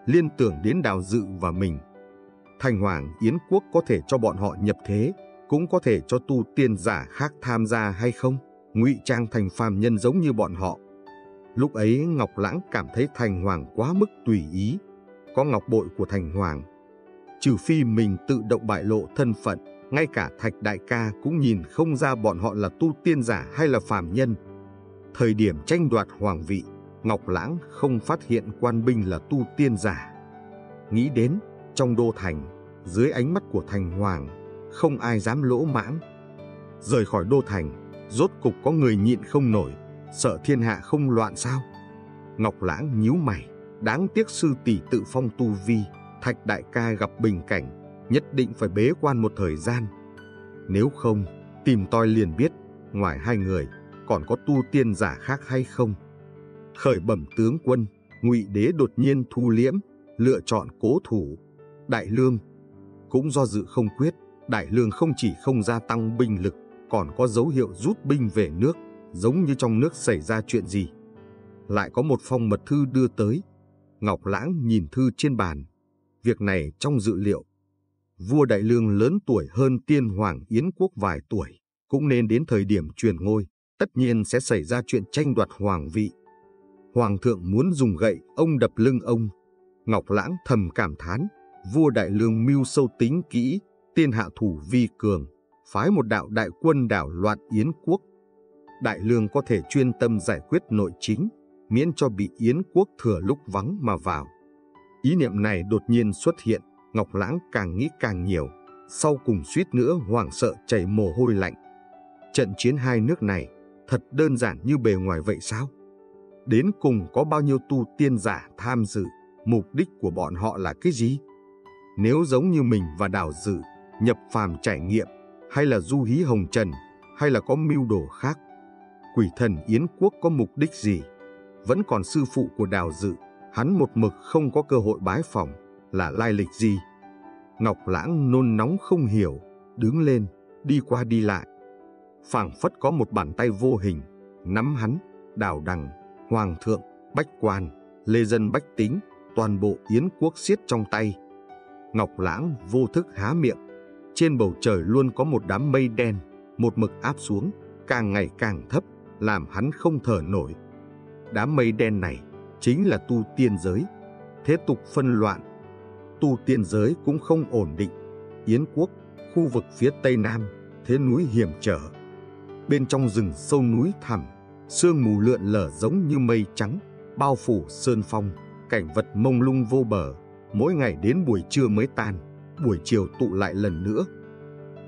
liên tưởng đến đào dự và mình. Thành Hoàng Yến Quốc có thể cho bọn họ nhập thế, cũng có thể cho tu tiên giả khác tham gia hay không, ngụy trang thành phàm nhân giống như bọn họ. Lúc ấy Ngọc Lãng cảm thấy Thành Hoàng quá mức tùy ý, có ngọc bội của Thành Hoàng. Trừ phi mình tự động bại lộ thân phận, ngay cả Thạch Đại ca cũng nhìn không ra bọn họ là tu tiên giả hay là phàm nhân. Thời điểm tranh đoạt hoàng vị, Ngọc Lãng không phát hiện quan binh là tu tiên giả. Nghĩ đến, trong đô thành, dưới ánh mắt của Thành Hoàng, không ai dám lỗ mãng. Rời khỏi đô thành, rốt cục có người nhịn không nổi, sợ thiên hạ không loạn sao? Ngọc Lãng nhíu mày, đáng tiếc sư tỷ tự phong tu vi, Thạch Đại ca gặp bình cảnh, nhất định phải bế quan một thời gian. Nếu không, tìm toi liền biết, ngoài hai người, còn có tu tiên giả khác hay không. Khởi bẩm tướng quân, ngụy đế đột nhiên thu liễm, lựa chọn cố thủ. Đại lương cũng do dự không quyết, đại lương không chỉ không gia tăng binh lực, còn có dấu hiệu rút binh về nước, giống như trong nước xảy ra chuyện gì. Lại có một phong mật thư đưa tới. Ngọc Lãng nhìn thư trên bàn. Việc này trong dự liệu. Vua Đại Lương lớn tuổi hơn tiên hoàng Yến Quốc vài tuổi, cũng nên đến thời điểm truyền ngôi, tất nhiên sẽ xảy ra chuyện tranh đoạt hoàng vị. Hoàng thượng muốn dùng gậy, ông đập lưng ông. Ngọc Lãng thầm cảm thán, vua Đại Lương mưu sâu tính kỹ, tiên hạ thủ vi cường, phái một đạo đại quân đảo loạn Yến quốc. Đại Lương có thể chuyên tâm giải quyết nội chính, miễn cho bị Yến quốc thừa lúc vắng mà vào. Ý niệm này đột nhiên xuất hiện, Ngọc Lãng càng nghĩ càng nhiều, sau cùng suýt nữa hoảng sợ chảy mồ hôi lạnh. Trận chiến hai nước này thật đơn giản như bề ngoài vậy sao? Đến cùng có bao nhiêu tu tiên giả tham dự, mục đích của bọn họ là cái gì? Nếu giống như mình và Đào Dự, nhập phàm trải nghiệm, hay là du hí hồng trần, hay là có mưu đồ khác? Quỷ thần Yến Quốc có mục đích gì? Vẫn còn sư phụ của Đào Dự, hắn một mực không có cơ hội bái phòng là lai lịch gì? Ngọc Lãng nôn nóng không hiểu, đứng lên, đi qua đi lại. phảng phất có một bàn tay vô hình, nắm hắn, đào đằng, hoàng thượng, bách quan, lê dân bách tính, toàn bộ Yến quốc siết trong tay. Ngọc Lãng vô thức há miệng. Trên bầu trời luôn có một đám mây đen, một mực áp xuống, càng ngày càng thấp, làm hắn không thở nổi. Đám mây đen này chính là tu tiên giới. Thế tục phân loạn, tu tiên giới cũng không ổn định. Yến quốc, khu vực phía tây nam, thế núi hiểm trở. Bên trong rừng sâu núi thẳm, sương mù lượn lờ giống như mây trắng, bao phủ sơn phong, cảnh vật mông lung vô bờ, mỗi ngày đến buổi trưa mới tan, buổi chiều tụ lại lần nữa.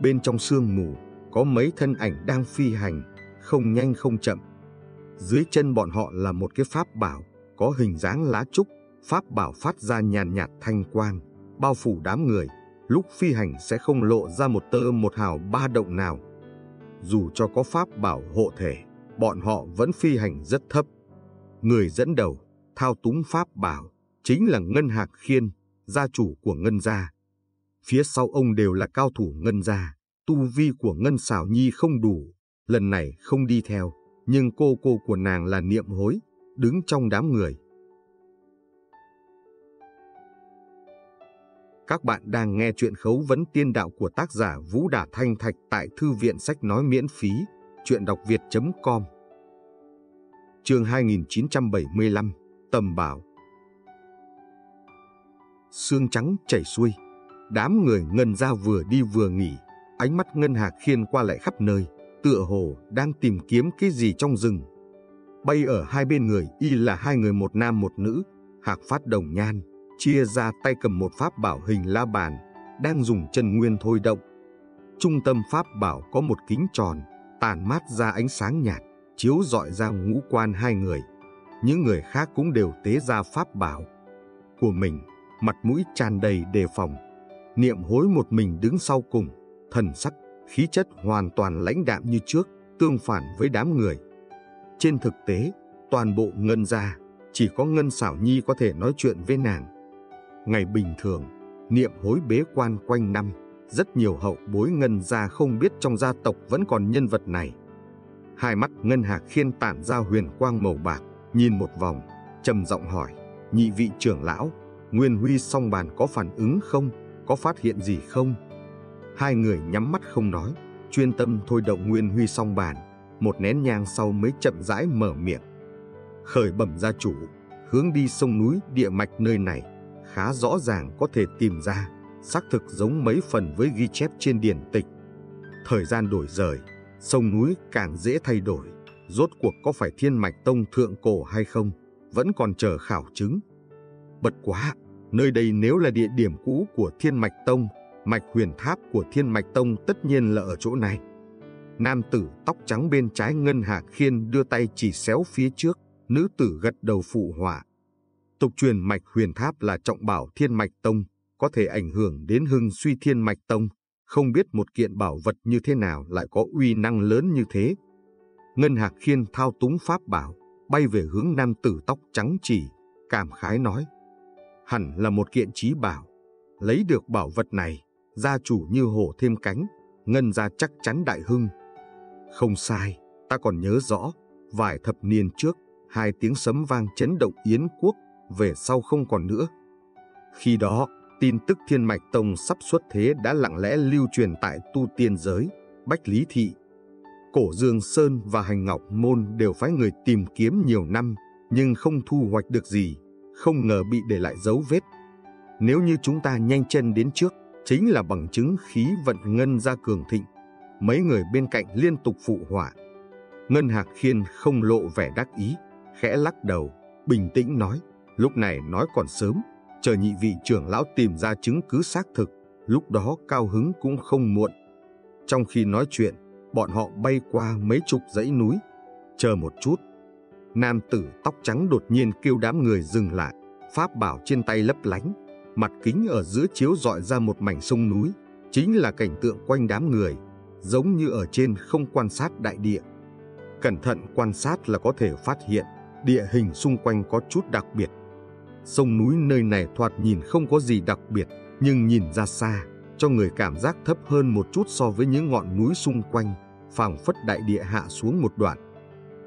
Bên trong sương mù, có mấy thân ảnh đang phi hành, không nhanh không chậm. Dưới chân bọn họ là một cái pháp bảo, có hình dáng lá trúc, pháp bảo phát ra nhàn nhạt thanh quang, bao phủ đám người, lúc phi hành sẽ không lộ ra một tơ một hào ba động nào. Dù cho có pháp bảo hộ thể, bọn họ vẫn phi hành rất thấp. Người dẫn đầu, thao túng pháp bảo, chính là Ngân Hạc Khiên, gia chủ của Ngân Gia. Phía sau ông đều là cao thủ Ngân Gia, tu vi của Ngân Sảo Nhi không đủ, lần này không đi theo, nhưng cô cô của nàng là niệm hối, đứng trong đám người. Các bạn đang nghe chuyện khấu vấn tiên đạo của tác giả Vũ Đả Thanh Thạch tại Thư viện Sách Nói miễn phí, chuyện đọc việt.com Chương 2975, Tầm Bảo Sương trắng chảy xuôi, đám người ngân ra vừa đi vừa nghỉ, ánh mắt ngân hạc khiên qua lại khắp nơi, tựa hồ đang tìm kiếm cái gì trong rừng. Bay ở hai bên người y là hai người một nam một nữ, hạc phát đồng nhan, chia ra tay cầm một pháp bảo hình la bàn, đang dùng chân nguyên thôi động. Trung tâm pháp bảo có một kính tròn, tàn mát ra ánh sáng nhạt, chiếu rọi ra ngũ quan hai người. Những người khác cũng đều tế ra pháp bảo của mình, mặt mũi tràn đầy đề phòng. Niệm hối một mình đứng sau cùng, thần sắc, khí chất hoàn toàn lãnh đạm như trước, tương phản với đám người. Trên thực tế, toàn bộ ngân gia, chỉ có ngân xảo nhi có thể nói chuyện với nàng. Ngày bình thường, niệm hối bế quan quanh năm, rất nhiều hậu bối ngân gia không biết trong gia tộc vẫn còn nhân vật này. Hai mắt ngân hạc khiên tản ra huyền quang màu bạc, nhìn một vòng, trầm giọng hỏi, nhị vị trưởng lão, Nguyên Huy song bàn có phản ứng không, có phát hiện gì không? Hai người nhắm mắt không nói, chuyên tâm thôi động Nguyên Huy song bàn, một nén nhang sau mới chậm rãi mở miệng. Khởi bẩm gia chủ, hướng đi sông núi địa mạch nơi này khá rõ ràng có thể tìm ra, xác thực giống mấy phần với ghi chép trên điển tịch. Thời gian đổi rời, sông núi càng dễ thay đổi, rốt cuộc có phải thiên mạch tông thượng cổ hay không, vẫn còn chờ khảo chứng. Bật quá, nơi đây nếu là địa điểm cũ của thiên mạch tông, mạch huyền tháp của thiên mạch tông tất nhiên là ở chỗ này. Nam tử tóc trắng bên trái Ngân hà Khiên đưa tay chỉ xéo phía trước, nữ tử gật đầu phụ họa. Tục truyền mạch huyền tháp là trọng bảo thiên mạch tông, có thể ảnh hưởng đến hưng suy thiên mạch tông. Không biết một kiện bảo vật như thế nào lại có uy năng lớn như thế. Ngân Hạc Khiên thao túng pháp bảo, bay về hướng nam tử tóc trắng chỉ, cảm khái nói. Hẳn là một kiện trí bảo. Lấy được bảo vật này, gia chủ như hổ thêm cánh, ngân gia chắc chắn đại hưng. Không sai, ta còn nhớ rõ, vài thập niên trước, hai tiếng sấm vang chấn động Yến quốc, về sau không còn nữa. Khi đó, tin tức Thiên Mạch Tông sắp xuất thế đã lặng lẽ lưu truyền tại tu tiên giới, Bách Lý Thị. Cổ Dương Sơn và Hành Ngọc Môn đều phái người tìm kiếm nhiều năm, nhưng không thu hoạch được gì, không ngờ bị để lại dấu vết. Nếu như chúng ta nhanh chân đến trước, chính là bằng chứng khí vận ngân ra cường thịnh. Mấy người bên cạnh liên tục phụ họa. Ngân Hạc Khiên không lộ vẻ đắc ý, khẽ lắc đầu, bình tĩnh nói, lúc này nói còn sớm, chờ nhị vị trưởng lão tìm ra chứng cứ xác thực, lúc đó cao hứng cũng không muộn. Trong khi nói chuyện, bọn họ bay qua mấy chục dãy núi. Chờ một chút, nam tử tóc trắng đột nhiên kêu đám người dừng lại, pháp bảo trên tay lấp lánh, mặt kính ở giữa chiếu dọi ra một mảnh sông núi, chính là cảnh tượng quanh đám người, giống như ở trên không quan sát đại địa. Cẩn thận quan sát là có thể phát hiện địa hình xung quanh có chút đặc biệt. Sông núi nơi này thoạt nhìn không có gì đặc biệt, nhưng nhìn ra xa, cho người cảm giác thấp hơn một chút so với những ngọn núi xung quanh, phảng phất đại địa hạ xuống một đoạn.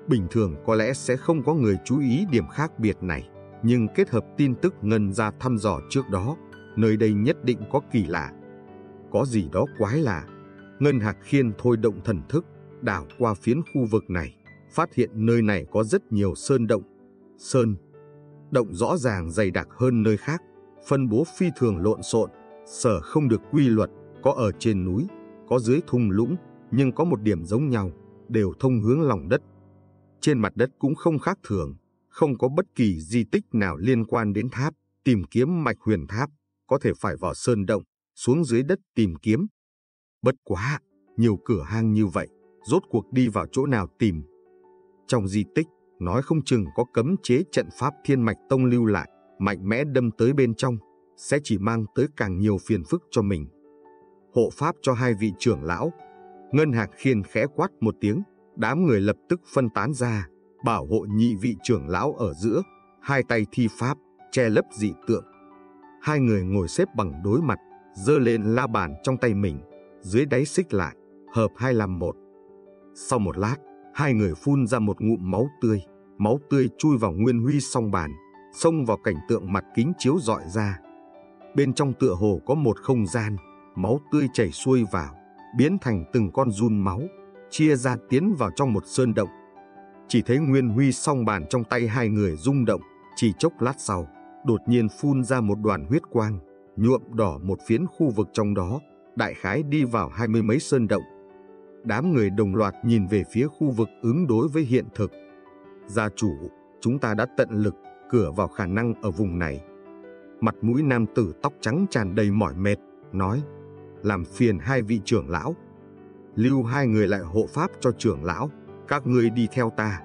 Bình thường có lẽ sẽ không có người chú ý điểm khác biệt này, nhưng kết hợp tin tức ngân ra thăm dò trước đó, nơi đây nhất định có kỳ lạ. Có gì đó quái lạ. Ngân Hạc Khiên thôi động thần thức, đảo qua phiến khu vực này, phát hiện nơi này có rất nhiều sơn động. Sơn, động rõ ràng dày đặc hơn nơi khác, phân bố phi thường lộn xộn, sở không được quy luật, có ở trên núi, có dưới thung lũng, nhưng có một điểm giống nhau, đều thông hướng lòng đất. Trên mặt đất cũng không khác thường, không có bất kỳ di tích nào liên quan đến tháp, tìm kiếm mạch huyền tháp, có thể phải vào sơn động, xuống dưới đất tìm kiếm. Bất quá, nhiều cửa hang như vậy, rốt cuộc đi vào chỗ nào tìm. Trong di tích, nói không chừng có cấm chế trận pháp thiên mạch tông lưu lại, mạnh mẽ đâm tới bên trong, sẽ chỉ mang tới càng nhiều phiền phức cho mình. Hộ pháp cho hai vị trưởng lão, Ngân Hạc khiên khẽ quát một tiếng, đám người lập tức phân tán ra, bảo hộ nhị vị trưởng lão ở giữa, hai tay thi pháp, che lấp dị tượng. Hai người ngồi xếp bằng đối mặt, dơ lên la bàn trong tay mình, dưới đáy xích lại, hợp hai làm một. Sau một lát, hai người phun ra một ngụm máu tươi, máu tươi chui vào nguyên huy song bàn, xông vào cảnh tượng mặt kính chiếu dọi ra. Bên trong tựa hồ có một không gian, máu tươi chảy xuôi vào, biến thành từng con run máu, chia ra tiến vào trong một sơn động. Chỉ thấy Nguyên Huy song bàn trong tay hai người rung động, chỉ chốc lát sau, đột nhiên phun ra một đoàn huyết quang, nhuộm đỏ một phiến khu vực trong đó, đại khái đi vào hai mươi mấy sơn động. Đám người đồng loạt nhìn về phía khu vực ứng đối với hiện thực. Gia chủ, chúng ta đã tận lực cửa vào khả năng ở vùng này. Mặt mũi nam tử tóc trắng tràn đầy mỏi mệt, nói, làm phiền hai vị trưởng lão. Lưu hai người lại hộ pháp cho trưởng lão, các ngươi đi theo ta.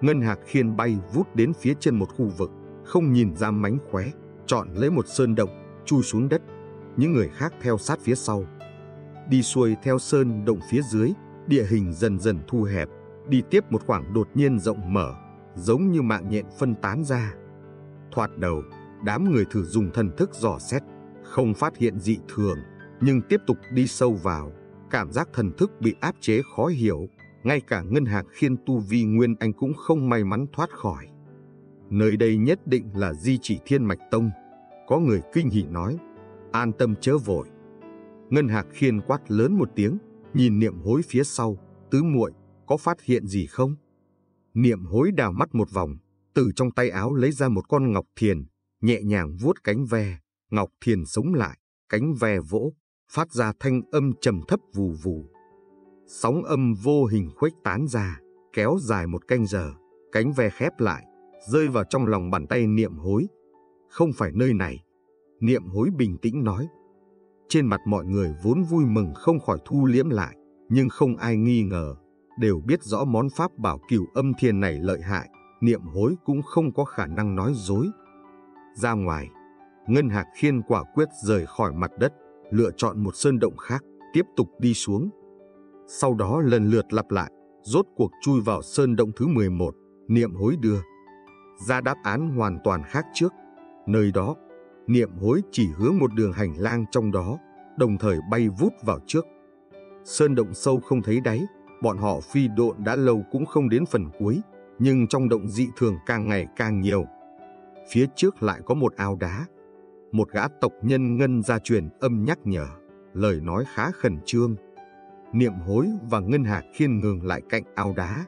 Ngân hạc khiên bay vút đến phía trên một khu vực, không nhìn ra mánh khóe, chọn lấy một sơn động, chui xuống đất. Những người khác theo sát phía sau. Đi xuôi theo sơn động phía dưới, địa hình dần dần thu hẹp, đi tiếp một khoảng đột nhiên rộng mở, giống như mạng nhện phân tán ra. Thoạt đầu, đám người thử dùng thần thức dò xét, không phát hiện dị thường, nhưng tiếp tục đi sâu vào, cảm giác thần thức bị áp chế khó hiểu, ngay cả ngân hạc khiên tu vi nguyên anh cũng không may mắn thoát khỏi. Nơi đây nhất định là di chỉ thiên mạch tông, có người kinh hỉ nói, an tâm chớ vội. Ngân hạc khiên quát lớn một tiếng, nhìn niệm hối phía sau, tứ muội có phát hiện gì không? Niệm hối đào mắt một vòng, từ trong tay áo lấy ra một con ngọc thiền, nhẹ nhàng vuốt cánh ve, ngọc thiền sống lại, cánh ve vỗ, phát ra thanh âm trầm thấp vù vù. Sóng âm vô hình khuếch tán ra, kéo dài một canh giờ, cánh ve khép lại, rơi vào trong lòng bàn tay niệm hối. Không phải nơi này, niệm hối bình tĩnh nói. Trên mặt mọi người vốn vui mừng không khỏi thu liễm lại, nhưng không ai nghi ngờ, đều biết rõ món pháp bảo cửu âm thiên này lợi hại, niệm hối cũng không có khả năng nói dối. Ra ngoài, Ngân Hạc Khiên quả quyết rời khỏi mặt đất, lựa chọn một sơn động khác, tiếp tục đi xuống. Sau đó lần lượt lặp lại, rốt cuộc chui vào sơn động thứ 11, niệm hối đưa. Ra đáp án hoàn toàn khác trước. Nơi đó, niệm hối chỉ hướng một đường hành lang trong đó, đồng thời bay vút vào trước. Sơn động sâu không thấy đáy, bọn họ phi độn đã lâu cũng không đến phần cuối, nhưng trong động dị thường càng ngày càng nhiều. Phía trước lại có một ao đá. Một gã tộc nhân ngân gia truyền âm nhắc nhở, lời nói khá khẩn trương. Niệm hối và ngân hạc khiên ngừng lại cạnh ao đá.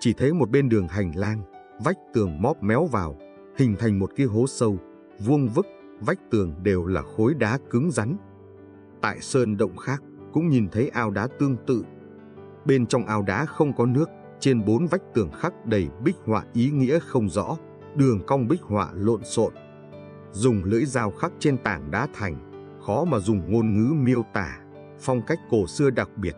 Chỉ thấy một bên đường hành lang, vách tường móp méo vào, hình thành một cái hố sâu, vuông vức, vách tường đều là khối đá cứng rắn. Tại sơn động khác cũng nhìn thấy ao đá tương tự. Bên trong ao đá không có nước, trên bốn vách tường khắc đầy bích họa ý nghĩa không rõ, đường cong bích họa lộn xộn. Dùng lưỡi dao khắc trên tảng đá thành, khó mà dùng ngôn ngữ miêu tả, phong cách cổ xưa đặc biệt.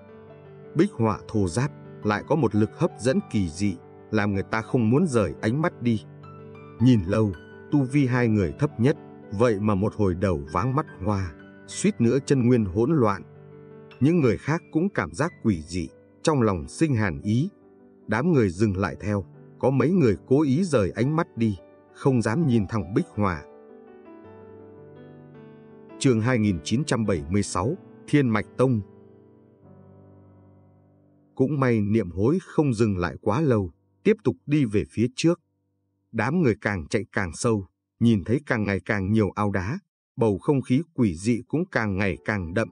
Bích họa thô giáp lại có một lực hấp dẫn kỳ dị, làm người ta không muốn rời ánh mắt đi. Nhìn lâu, tu vi hai người thấp nhất, vậy mà một hồi đầu váng mắt hoa, suýt nữa chân nguyên hỗn loạn. Những người khác cũng cảm giác quỷ dị, trong lòng sinh hàn ý. Đám người dừng lại theo, có mấy người cố ý rời ánh mắt đi, không dám nhìn thẳng Bích Hòa. Trường 2976, Thiên Mạch Tông Cũng may niệm hối không dừng lại quá lâu, tiếp tục đi về phía trước. Đám người càng chạy càng sâu, nhìn thấy càng ngày càng nhiều ao đá, bầu không khí quỷ dị cũng càng ngày càng đậm.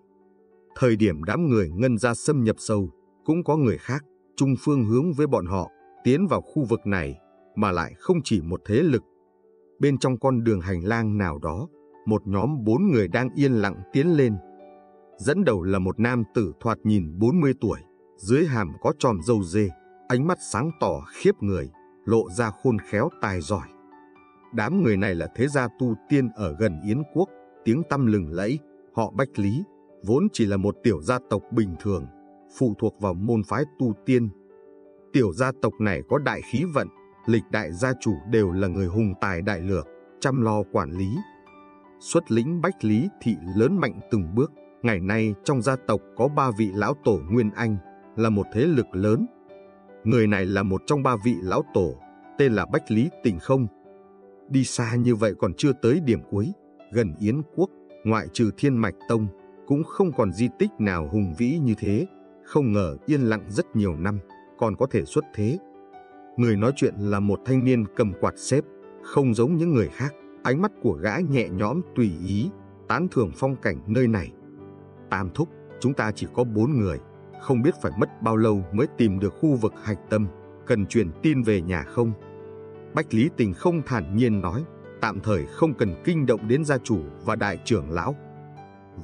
Thời điểm đám người ngân ra xâm nhập sâu, cũng có người khác, chung phương hướng với bọn họ, tiến vào khu vực này, mà lại không chỉ một thế lực. Bên trong con đường hành lang nào đó, một nhóm bốn người đang yên lặng tiến lên. Dẫn đầu là một nam tử thoạt nhìn 40 tuổi, dưới hàm có tròm dâu dê, ánh mắt sáng tỏ khiếp người, lộ ra khôn khéo tài giỏi. Đám người này là thế gia tu tiên ở gần Yến Quốc, tiếng tăm lừng lẫy, họ Bách Lý, vốn chỉ là một tiểu gia tộc bình thường, phụ thuộc vào môn phái tu tiên. Tiểu gia tộc này có đại khí vận, lịch đại gia chủ đều là người hùng tài đại lược, chăm lo quản lý. Xuất lĩnh Bách Lý thị lớn mạnh từng bước, ngày nay trong gia tộc có ba vị lão tổ Nguyên Anh, là một thế lực lớn. Người này là một trong ba vị lão tổ, tên là Bách Lý Tình Không. Đi xa như vậy còn chưa tới điểm cuối, gần Yến Quốc, ngoại trừ Thiên Mạch Tông, cũng không còn di tích nào hùng vĩ như thế. Không ngờ yên lặng rất nhiều năm, còn có thể xuất thế. Người nói chuyện là một thanh niên cầm quạt xếp, không giống những người khác. Ánh mắt của gã nhẹ nhõm tùy ý, tán thưởng phong cảnh nơi này. Tam thúc, chúng ta chỉ có bốn người, không biết phải mất bao lâu mới tìm được khu vực hạch tâm, cần truyền tin về nhà không? Bách Lý Tình không thản nhiên nói, tạm thời không cần kinh động đến gia chủ và đại trưởng lão.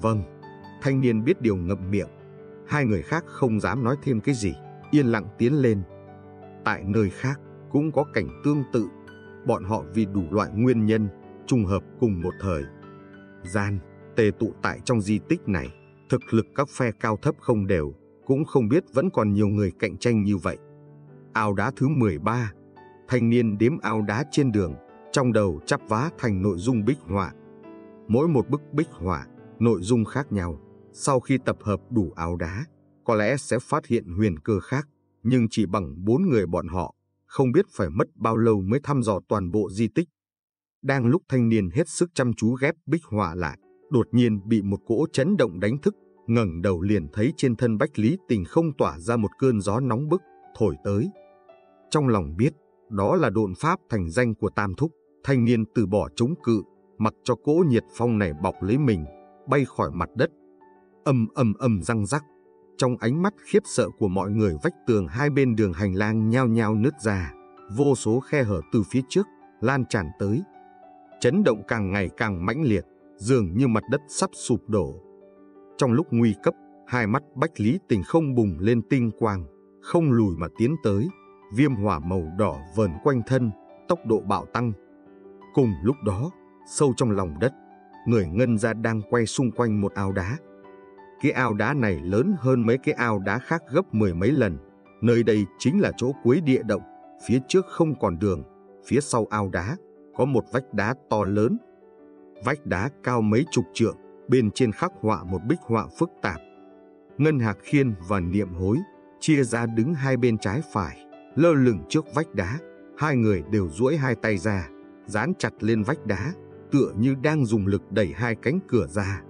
Vâng, thanh niên biết điều ngậm miệng, hai người khác không dám nói thêm cái gì, yên lặng tiến lên. Tại nơi khác cũng có cảnh tương tự, bọn họ vì đủ loại nguyên nhân, trùng hợp cùng một thời. Gian, tề tụ tại trong di tích này, thực lực các phe cao thấp không đều, cũng không biết vẫn còn nhiều người cạnh tranh như vậy. Ao đá thứ 13, thanh niên đếm ao đá trên đường, trong đầu chắp vá thành nội dung bích họa. Mỗi một bức bích họa, nội dung khác nhau. Sau khi tập hợp đủ áo đá, có lẽ sẽ phát hiện huyền cơ khác, nhưng chỉ bằng bốn người bọn họ, không biết phải mất bao lâu mới thăm dò toàn bộ di tích. Đang lúc thanh niên hết sức chăm chú ghép bích họa lại, đột nhiên bị một cỗ chấn động đánh thức, ngẩng đầu liền thấy trên thân Bách Lý Tình không tỏa ra một cơn gió nóng bức, thổi tới. Trong lòng biết, đó là độn pháp thành danh của Tam Thúc, thanh niên từ bỏ chống cự, mặc cho cỗ nhiệt phong này bọc lấy mình, bay khỏi mặt đất, ầm ầm ầm răng rắc. Trong ánh mắt khiếp sợ của mọi người vách tường hai bên đường hành lang nhao nhao nứt ra, vô số khe hở từ phía trước lan tràn tới. Chấn động càng ngày càng mãnh liệt, dường như mặt đất sắp sụp đổ. Trong lúc nguy cấp, hai mắt Bách Lý Tình không bùng lên tinh quang, không lùi mà tiến tới, viêm hỏa màu đỏ vờn quanh thân, tốc độ bạo tăng. Cùng lúc đó, sâu trong lòng đất, người ngân ra đang quay xung quanh một ao đá. Cái ao đá này lớn hơn mấy cái ao đá khác gấp mười mấy lần. Nơi đây chính là chỗ cuối địa động, phía trước không còn đường, phía sau ao đá có một vách đá to lớn. Vách đá cao mấy chục trượng, bên trên khắc họa một bích họa phức tạp. Ngân Hạc Khiên và Niệm Hối chia ra đứng hai bên trái phải, lơ lửng trước vách đá. Hai người đều duỗi hai tay ra, dán chặt lên vách đá, tựa như đang dùng lực đẩy hai cánh cửa ra.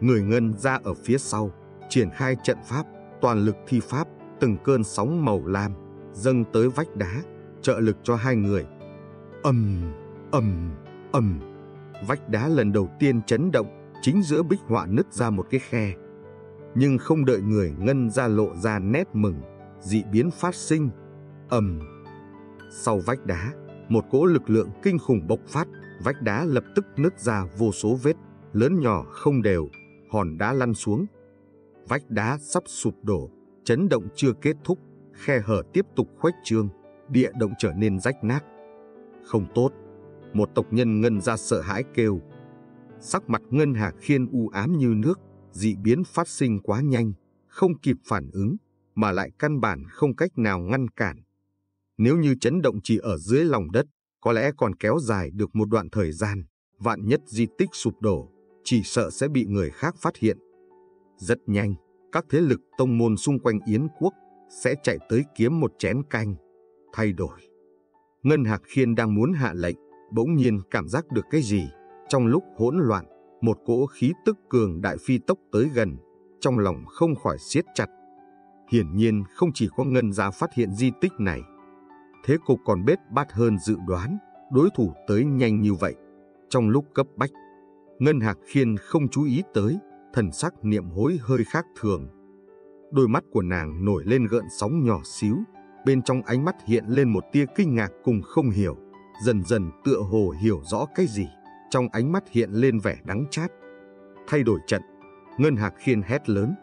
Người Ngân ra ở phía sau, triển khai trận pháp, toàn lực thi pháp, từng cơn sóng màu lam, dâng tới vách đá, trợ lực cho hai người. ầm, ầm, ầm, vách đá lần đầu tiên chấn động, chính giữa bích họa nứt ra một cái khe. Nhưng không đợi người ngân ra lộ ra nét mừng, dị biến phát sinh, ầm. Sau vách đá, một cỗ lực lượng kinh khủng bộc phát, vách đá lập tức nứt ra vô số vết, lớn nhỏ không đều, hòn đá lăn xuống. Vách đá sắp sụp đổ, chấn động chưa kết thúc, khe hở tiếp tục khuếch trương, địa động trở nên rách nát. Không tốt, một tộc nhân ngân ra sợ hãi kêu. Sắc mặt ngân hà khiên u ám như nước, dị biến phát sinh quá nhanh, không kịp phản ứng, mà lại căn bản không cách nào ngăn cản. Nếu như chấn động chỉ ở dưới lòng đất, có lẽ còn kéo dài được một đoạn thời gian, vạn nhất di tích sụp đổ, chỉ sợ sẽ bị người khác phát hiện. Rất nhanh, các thế lực tông môn xung quanh Yến quốc sẽ chạy tới kiếm một chén canh, thay đổi. Ngân Hạc Khiên đang muốn hạ lệnh, bỗng nhiên cảm giác được cái gì. Trong lúc hỗn loạn, một cỗ khí tức cường đại phi tốc tới gần, trong lòng không khỏi siết chặt. Hiển nhiên không chỉ có Ngân gia phát hiện di tích này. Thế cục còn bết bát hơn dự đoán, đối thủ tới nhanh như vậy. Trong lúc cấp bách, Ngân Hạc Khiên không chú ý tới, thần sắc niệm hối hơi khác thường. Đôi mắt của nàng nổi lên gợn sóng nhỏ xíu, bên trong ánh mắt hiện lên một tia kinh ngạc cùng không hiểu, dần dần tựa hồ hiểu rõ cái gì, trong ánh mắt hiện lên vẻ đắng chát. Thay đổi trận, Ngân Hạc Khiên hét lớn,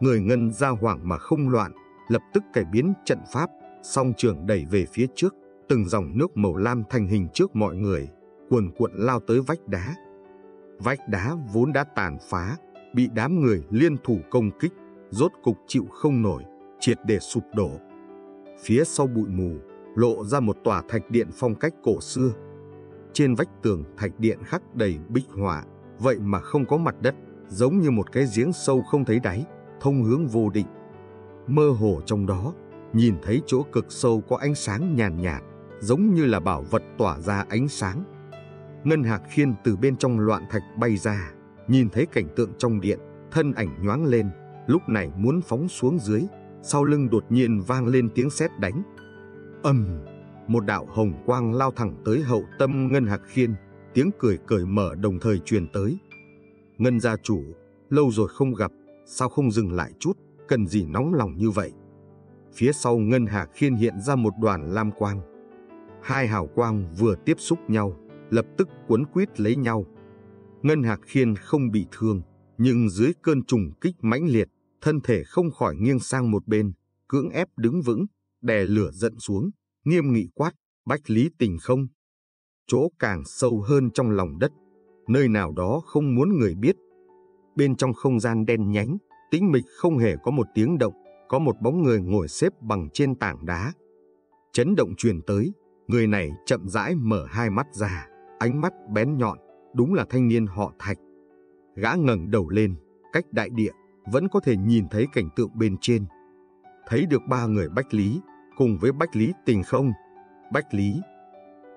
người Ngân ra hoảng mà không loạn, lập tức cải biến trận pháp, song trường đẩy về phía trước, từng dòng nước màu lam thành hình trước mọi người, cuồn cuộn lao tới vách đá. Vách đá vốn đã tàn phá, bị đám người liên thủ công kích, rốt cục chịu không nổi, triệt để sụp đổ. Phía sau bụi mù, lộ ra một tòa thạch điện phong cách cổ xưa. Trên vách tường thạch điện khắc đầy bích họa, vậy mà không có mặt đất, giống như một cái giếng sâu không thấy đáy, thông hướng vô định. Mơ hồ trong đó, nhìn thấy chỗ cực sâu có ánh sáng nhàn nhạt, giống như là bảo vật tỏa ra ánh sáng. Ngân Hạc Khiên từ bên trong loạn thạch bay ra, nhìn thấy cảnh tượng trong điện, thân ảnh nhoáng lên, lúc này muốn phóng xuống dưới, sau lưng đột nhiên vang lên tiếng sét đánh. Ầm, một đạo hồng quang lao thẳng tới hậu tâm Ngân Hạc Khiên, tiếng cười cởi mở đồng thời truyền tới. Ngân gia chủ, lâu rồi không gặp, sao không dừng lại chút, cần gì nóng lòng như vậy? Phía sau Ngân Hạc Khiên hiện ra một đoàn lam quang. Hai hào quang vừa tiếp xúc nhau, lập tức cuốn quýt lấy nhau. Ngân Hạc Khiên không bị thương, nhưng dưới cơn trùng kích mãnh liệt, thân thể không khỏi nghiêng sang một bên, cưỡng ép đứng vững, đè lửa giận xuống, nghiêm nghị quát, bách lý tình không. Chỗ càng sâu hơn trong lòng đất, nơi nào đó không muốn người biết. Bên trong không gian đen nhánh, tĩnh mịch không hề có một tiếng động, có một bóng người ngồi xếp bằng trên tảng đá. Chấn động truyền tới, người này chậm rãi mở hai mắt ra, ánh mắt bén nhọn, đúng là thanh niên họ Thạch. Gã ngẩng đầu lên, cách đại địa, vẫn có thể nhìn thấy cảnh tượng bên trên. Thấy được ba người Bách Lý, cùng với Bách Lý tình không? Bách Lý.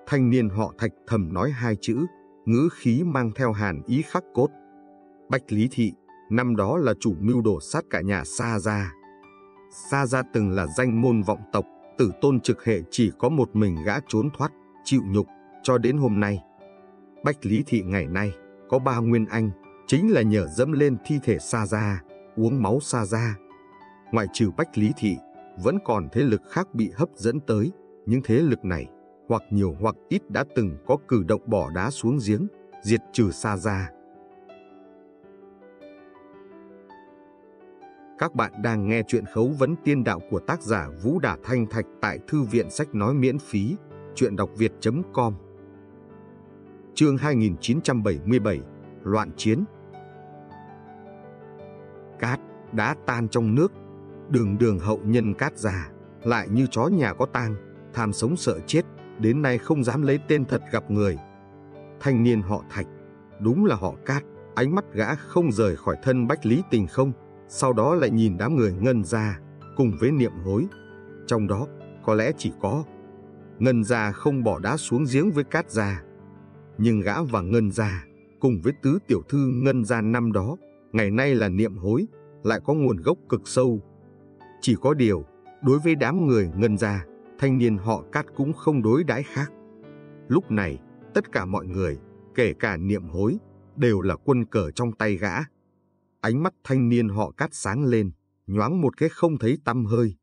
Thanh niên họ Thạch thầm nói hai chữ, ngữ khí mang theo hàn ý khắc cốt. Bách Lý Thị, năm đó là chủ mưu đổ sát cả nhà Sa Gia. Sa Gia từng là danh môn vọng tộc, tử tôn trực hệ chỉ có một mình gã trốn thoát, chịu nhục, cho đến hôm nay. Bách Lý Thị ngày nay có ba nguyên anh, chính là nhờ dẫm lên thi thể Sa Gia, uống máu Sa Gia. Ngoại trừ Bách Lý Thị, vẫn còn thế lực khác bị hấp dẫn tới, Những thế lực này, hoặc nhiều hoặc ít đã từng có cử động bỏ đá xuống giếng, diệt trừ xa ra. Các bạn đang nghe chuyện khấu vấn tiên đạo của tác giả Vũ Đà Thanh Thạch tại Thư viện Sách Nói miễn phí, chuyện đọc việt.com Chương 2977 Loạn chiến. Cát đã tan trong nước, đường đường hậu nhân cát già, lại như chó nhà có tang, tham sống sợ chết, đến nay không dám lấy tên thật gặp người. Thanh niên họ Thạch, đúng là họ Cát, ánh mắt gã không rời khỏi thân Bách Lý Tình không, sau đó lại nhìn đám người ngân ra, cùng với niệm hối. Trong đó, có lẽ chỉ có ngân ra không bỏ đá xuống giếng với Cát ra. Nhưng gã và ngân ra, cùng với tứ tiểu thư ngân ra năm đó, ngày nay là niệm hối, lại có nguồn gốc cực sâu. Chỉ có điều, đối với đám người ngân gia thanh niên họ cát cũng không đối đãi khác. Lúc này, tất cả mọi người, kể cả niệm hối, đều là quân cờ trong tay gã. Ánh mắt thanh niên họ cát sáng lên, nhoáng một cái không thấy tăm hơi.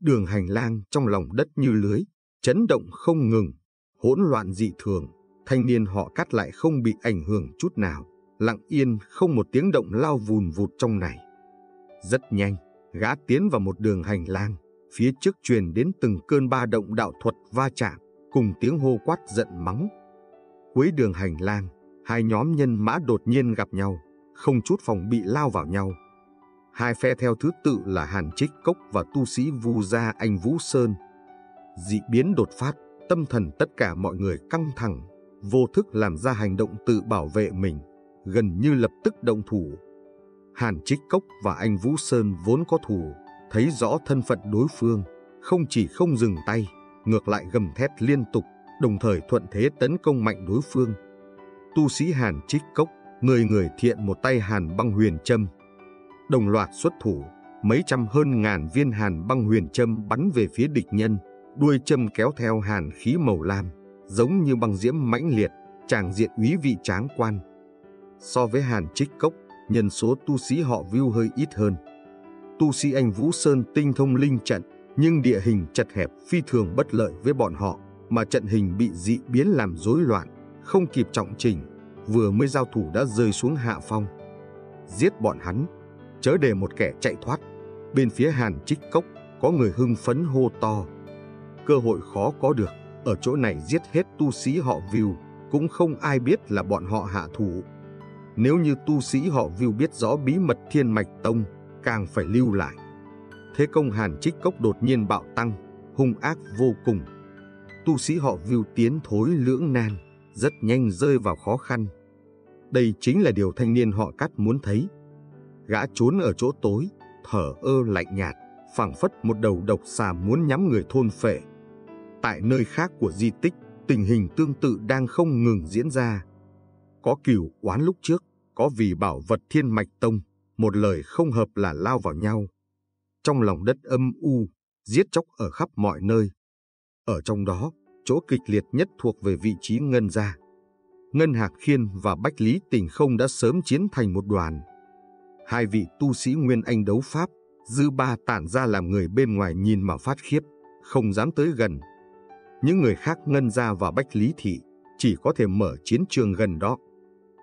Đường hành lang trong lòng đất như lưới, chấn động không ngừng, hỗn loạn dị thường, thanh niên họ cát lại không bị ảnh hưởng chút nào, lặng yên không một tiếng động lao vùn vụt trong này. Rất nhanh, gã tiến vào một đường hành lang, phía trước truyền đến từng cơn ba động đạo thuật va chạm, cùng tiếng hô quát giận mắng. Cuối đường hành lang, hai nhóm nhân mã đột nhiên gặp nhau, không chút phòng bị lao vào nhau. Hai phe theo thứ tự là Hàn Trích Cốc và tu sĩ Vu Gia Anh Vũ Sơn. Dị biến đột phát, tâm thần tất cả mọi người căng thẳng, vô thức làm ra hành động tự bảo vệ mình, gần như lập tức động thủ. Hàn Trích Cốc và anh Vũ Sơn vốn có thù, thấy rõ thân phận đối phương, không chỉ không dừng tay, ngược lại gầm thét liên tục, đồng thời thuận thế tấn công mạnh đối phương. Tu sĩ Hàn Trích Cốc, người người thiện một tay Hàn băng huyền châm. Đồng loạt xuất thủ, mấy trăm hơn ngàn viên Hàn băng huyền châm bắn về phía địch nhân, đuôi châm kéo theo hàn khí màu lam, giống như băng diễm mãnh liệt, tràng diện úy vị tráng quan. So với Hàn Trích Cốc, nhân số tu sĩ họ View hơi ít hơn. Tu sĩ anh Vũ Sơn tinh thông linh trận, nhưng địa hình chật hẹp phi thường bất lợi với bọn họ, mà trận hình bị dị biến làm rối loạn, không kịp trọng trình, vừa mới giao thủ đã rơi xuống hạ phong. Giết bọn hắn, chớ để một kẻ chạy thoát. Bên phía Hàn Trích Cốc có người hưng phấn hô to. Cơ hội khó có được, ở chỗ này giết hết tu sĩ họ View, cũng không ai biết là bọn họ hạ thủ. Nếu như tu sĩ họ View biết rõ bí mật thiên mạch tông, càng phải lưu lại. Thế công hàn trích cốc đột nhiên bạo tăng, hung ác vô cùng. Tu sĩ họ View tiến thối lưỡng nan, rất nhanh rơi vào khó khăn. Đây chính là điều thanh niên họ cắt muốn thấy. Gã trốn ở chỗ tối, thở ơ lạnh nhạt, phảng phất một đầu độc xà muốn nhắm người thôn phệ. Tại nơi khác của di tích, tình hình tương tự đang không ngừng diễn ra có cửu oán lúc trước, có vì bảo vật thiên mạch tông, một lời không hợp là lao vào nhau. Trong lòng đất âm u, giết chóc ở khắp mọi nơi. Ở trong đó, chỗ kịch liệt nhất thuộc về vị trí Ngân Gia. Ngân Hạc Khiên và Bách Lý Tình Không đã sớm chiến thành một đoàn. Hai vị tu sĩ Nguyên Anh đấu Pháp, dư ba tản ra làm người bên ngoài nhìn mà phát khiếp, không dám tới gần. Những người khác Ngân Gia và Bách Lý Thị chỉ có thể mở chiến trường gần đó.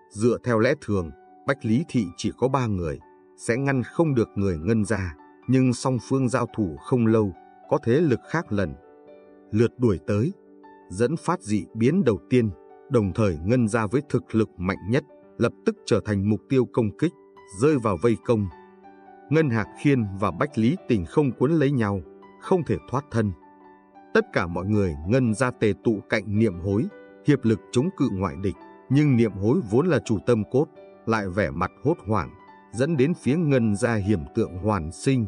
Dựa theo lẽ thường, Bách Lý Thị chỉ có ba người, sẽ ngăn không được người ngân ra, nhưng song phương giao thủ không lâu, có thế lực khác lần. Lượt đuổi tới, dẫn phát dị biến đầu tiên, đồng thời ngân ra với thực lực mạnh nhất, lập tức trở thành mục tiêu công kích, rơi vào vây công. Ngân Hạc Khiên và Bách Lý Tình không cuốn lấy nhau, không thể thoát thân. Tất cả mọi người ngân ra tề tụ cạnh niệm hối, hiệp lực chống cự ngoại địch. Nhưng niệm hối vốn là chủ tâm cốt, lại vẻ mặt hốt hoảng, dẫn đến phía ngân ra hiểm tượng hoàn sinh.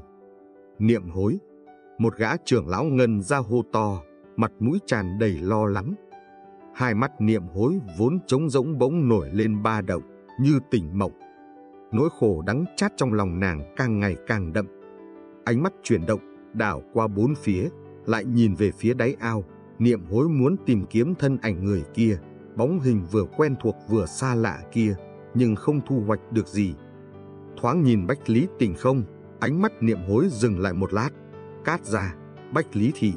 Niệm hối, một gã trưởng lão ngân ra hô to, mặt mũi tràn đầy lo lắng. Hai mắt niệm hối vốn trống rỗng bỗng nổi lên ba động, như tỉnh mộng. Nỗi khổ đắng chát trong lòng nàng càng ngày càng đậm. Ánh mắt chuyển động, đảo qua bốn phía, lại nhìn về phía đáy ao, niệm hối muốn tìm kiếm thân ảnh người kia bóng hình vừa quen thuộc vừa xa lạ kia, nhưng không thu hoạch được gì. Thoáng nhìn Bách Lý tỉnh không, ánh mắt niệm hối dừng lại một lát, cát ra, Bách Lý thị.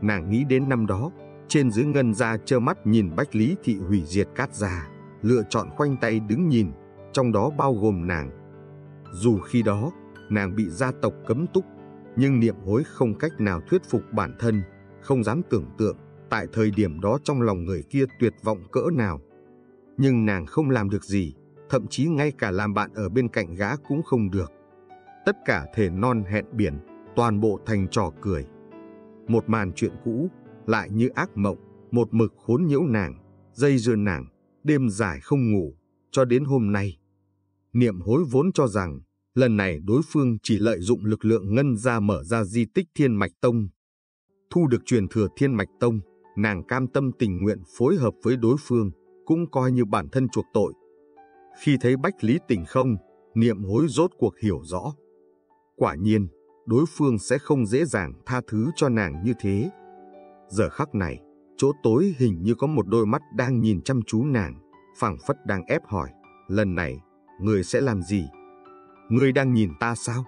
nàng nghĩ đến năm đó, trên dưới ngân ra trơ mắt nhìn Bách Lý Thị hủy diệt cát gia, lựa chọn khoanh tay đứng nhìn, trong đó bao gồm nàng. Dù khi đó, nàng bị gia tộc cấm túc, nhưng niệm hối không cách nào thuyết phục bản thân, không dám tưởng tượng, tại thời điểm đó trong lòng người kia tuyệt vọng cỡ nào. Nhưng nàng không làm được gì, thậm chí ngay cả làm bạn ở bên cạnh gã cũng không được. Tất cả thể non hẹn biển, toàn bộ thành trò cười. Một màn chuyện cũ, lại như ác mộng, một mực khốn nhiễu nàng, dây dưa nàng, đêm dài không ngủ, cho đến hôm nay. Niệm hối vốn cho rằng, lần này đối phương chỉ lợi dụng lực lượng ngân ra mở ra di tích Thiên Mạch Tông. Thu được truyền thừa Thiên Mạch Tông, nàng cam tâm tình nguyện phối hợp với đối phương, cũng coi như bản thân chuộc tội. Khi thấy Bách Lý Tình không, niệm hối rốt cuộc hiểu rõ. Quả nhiên, đối phương sẽ không dễ dàng tha thứ cho nàng như thế. Giờ khắc này, chỗ tối hình như có một đôi mắt đang nhìn chăm chú nàng, phảng phất đang ép hỏi, lần này, người sẽ làm gì? Người đang nhìn ta sao?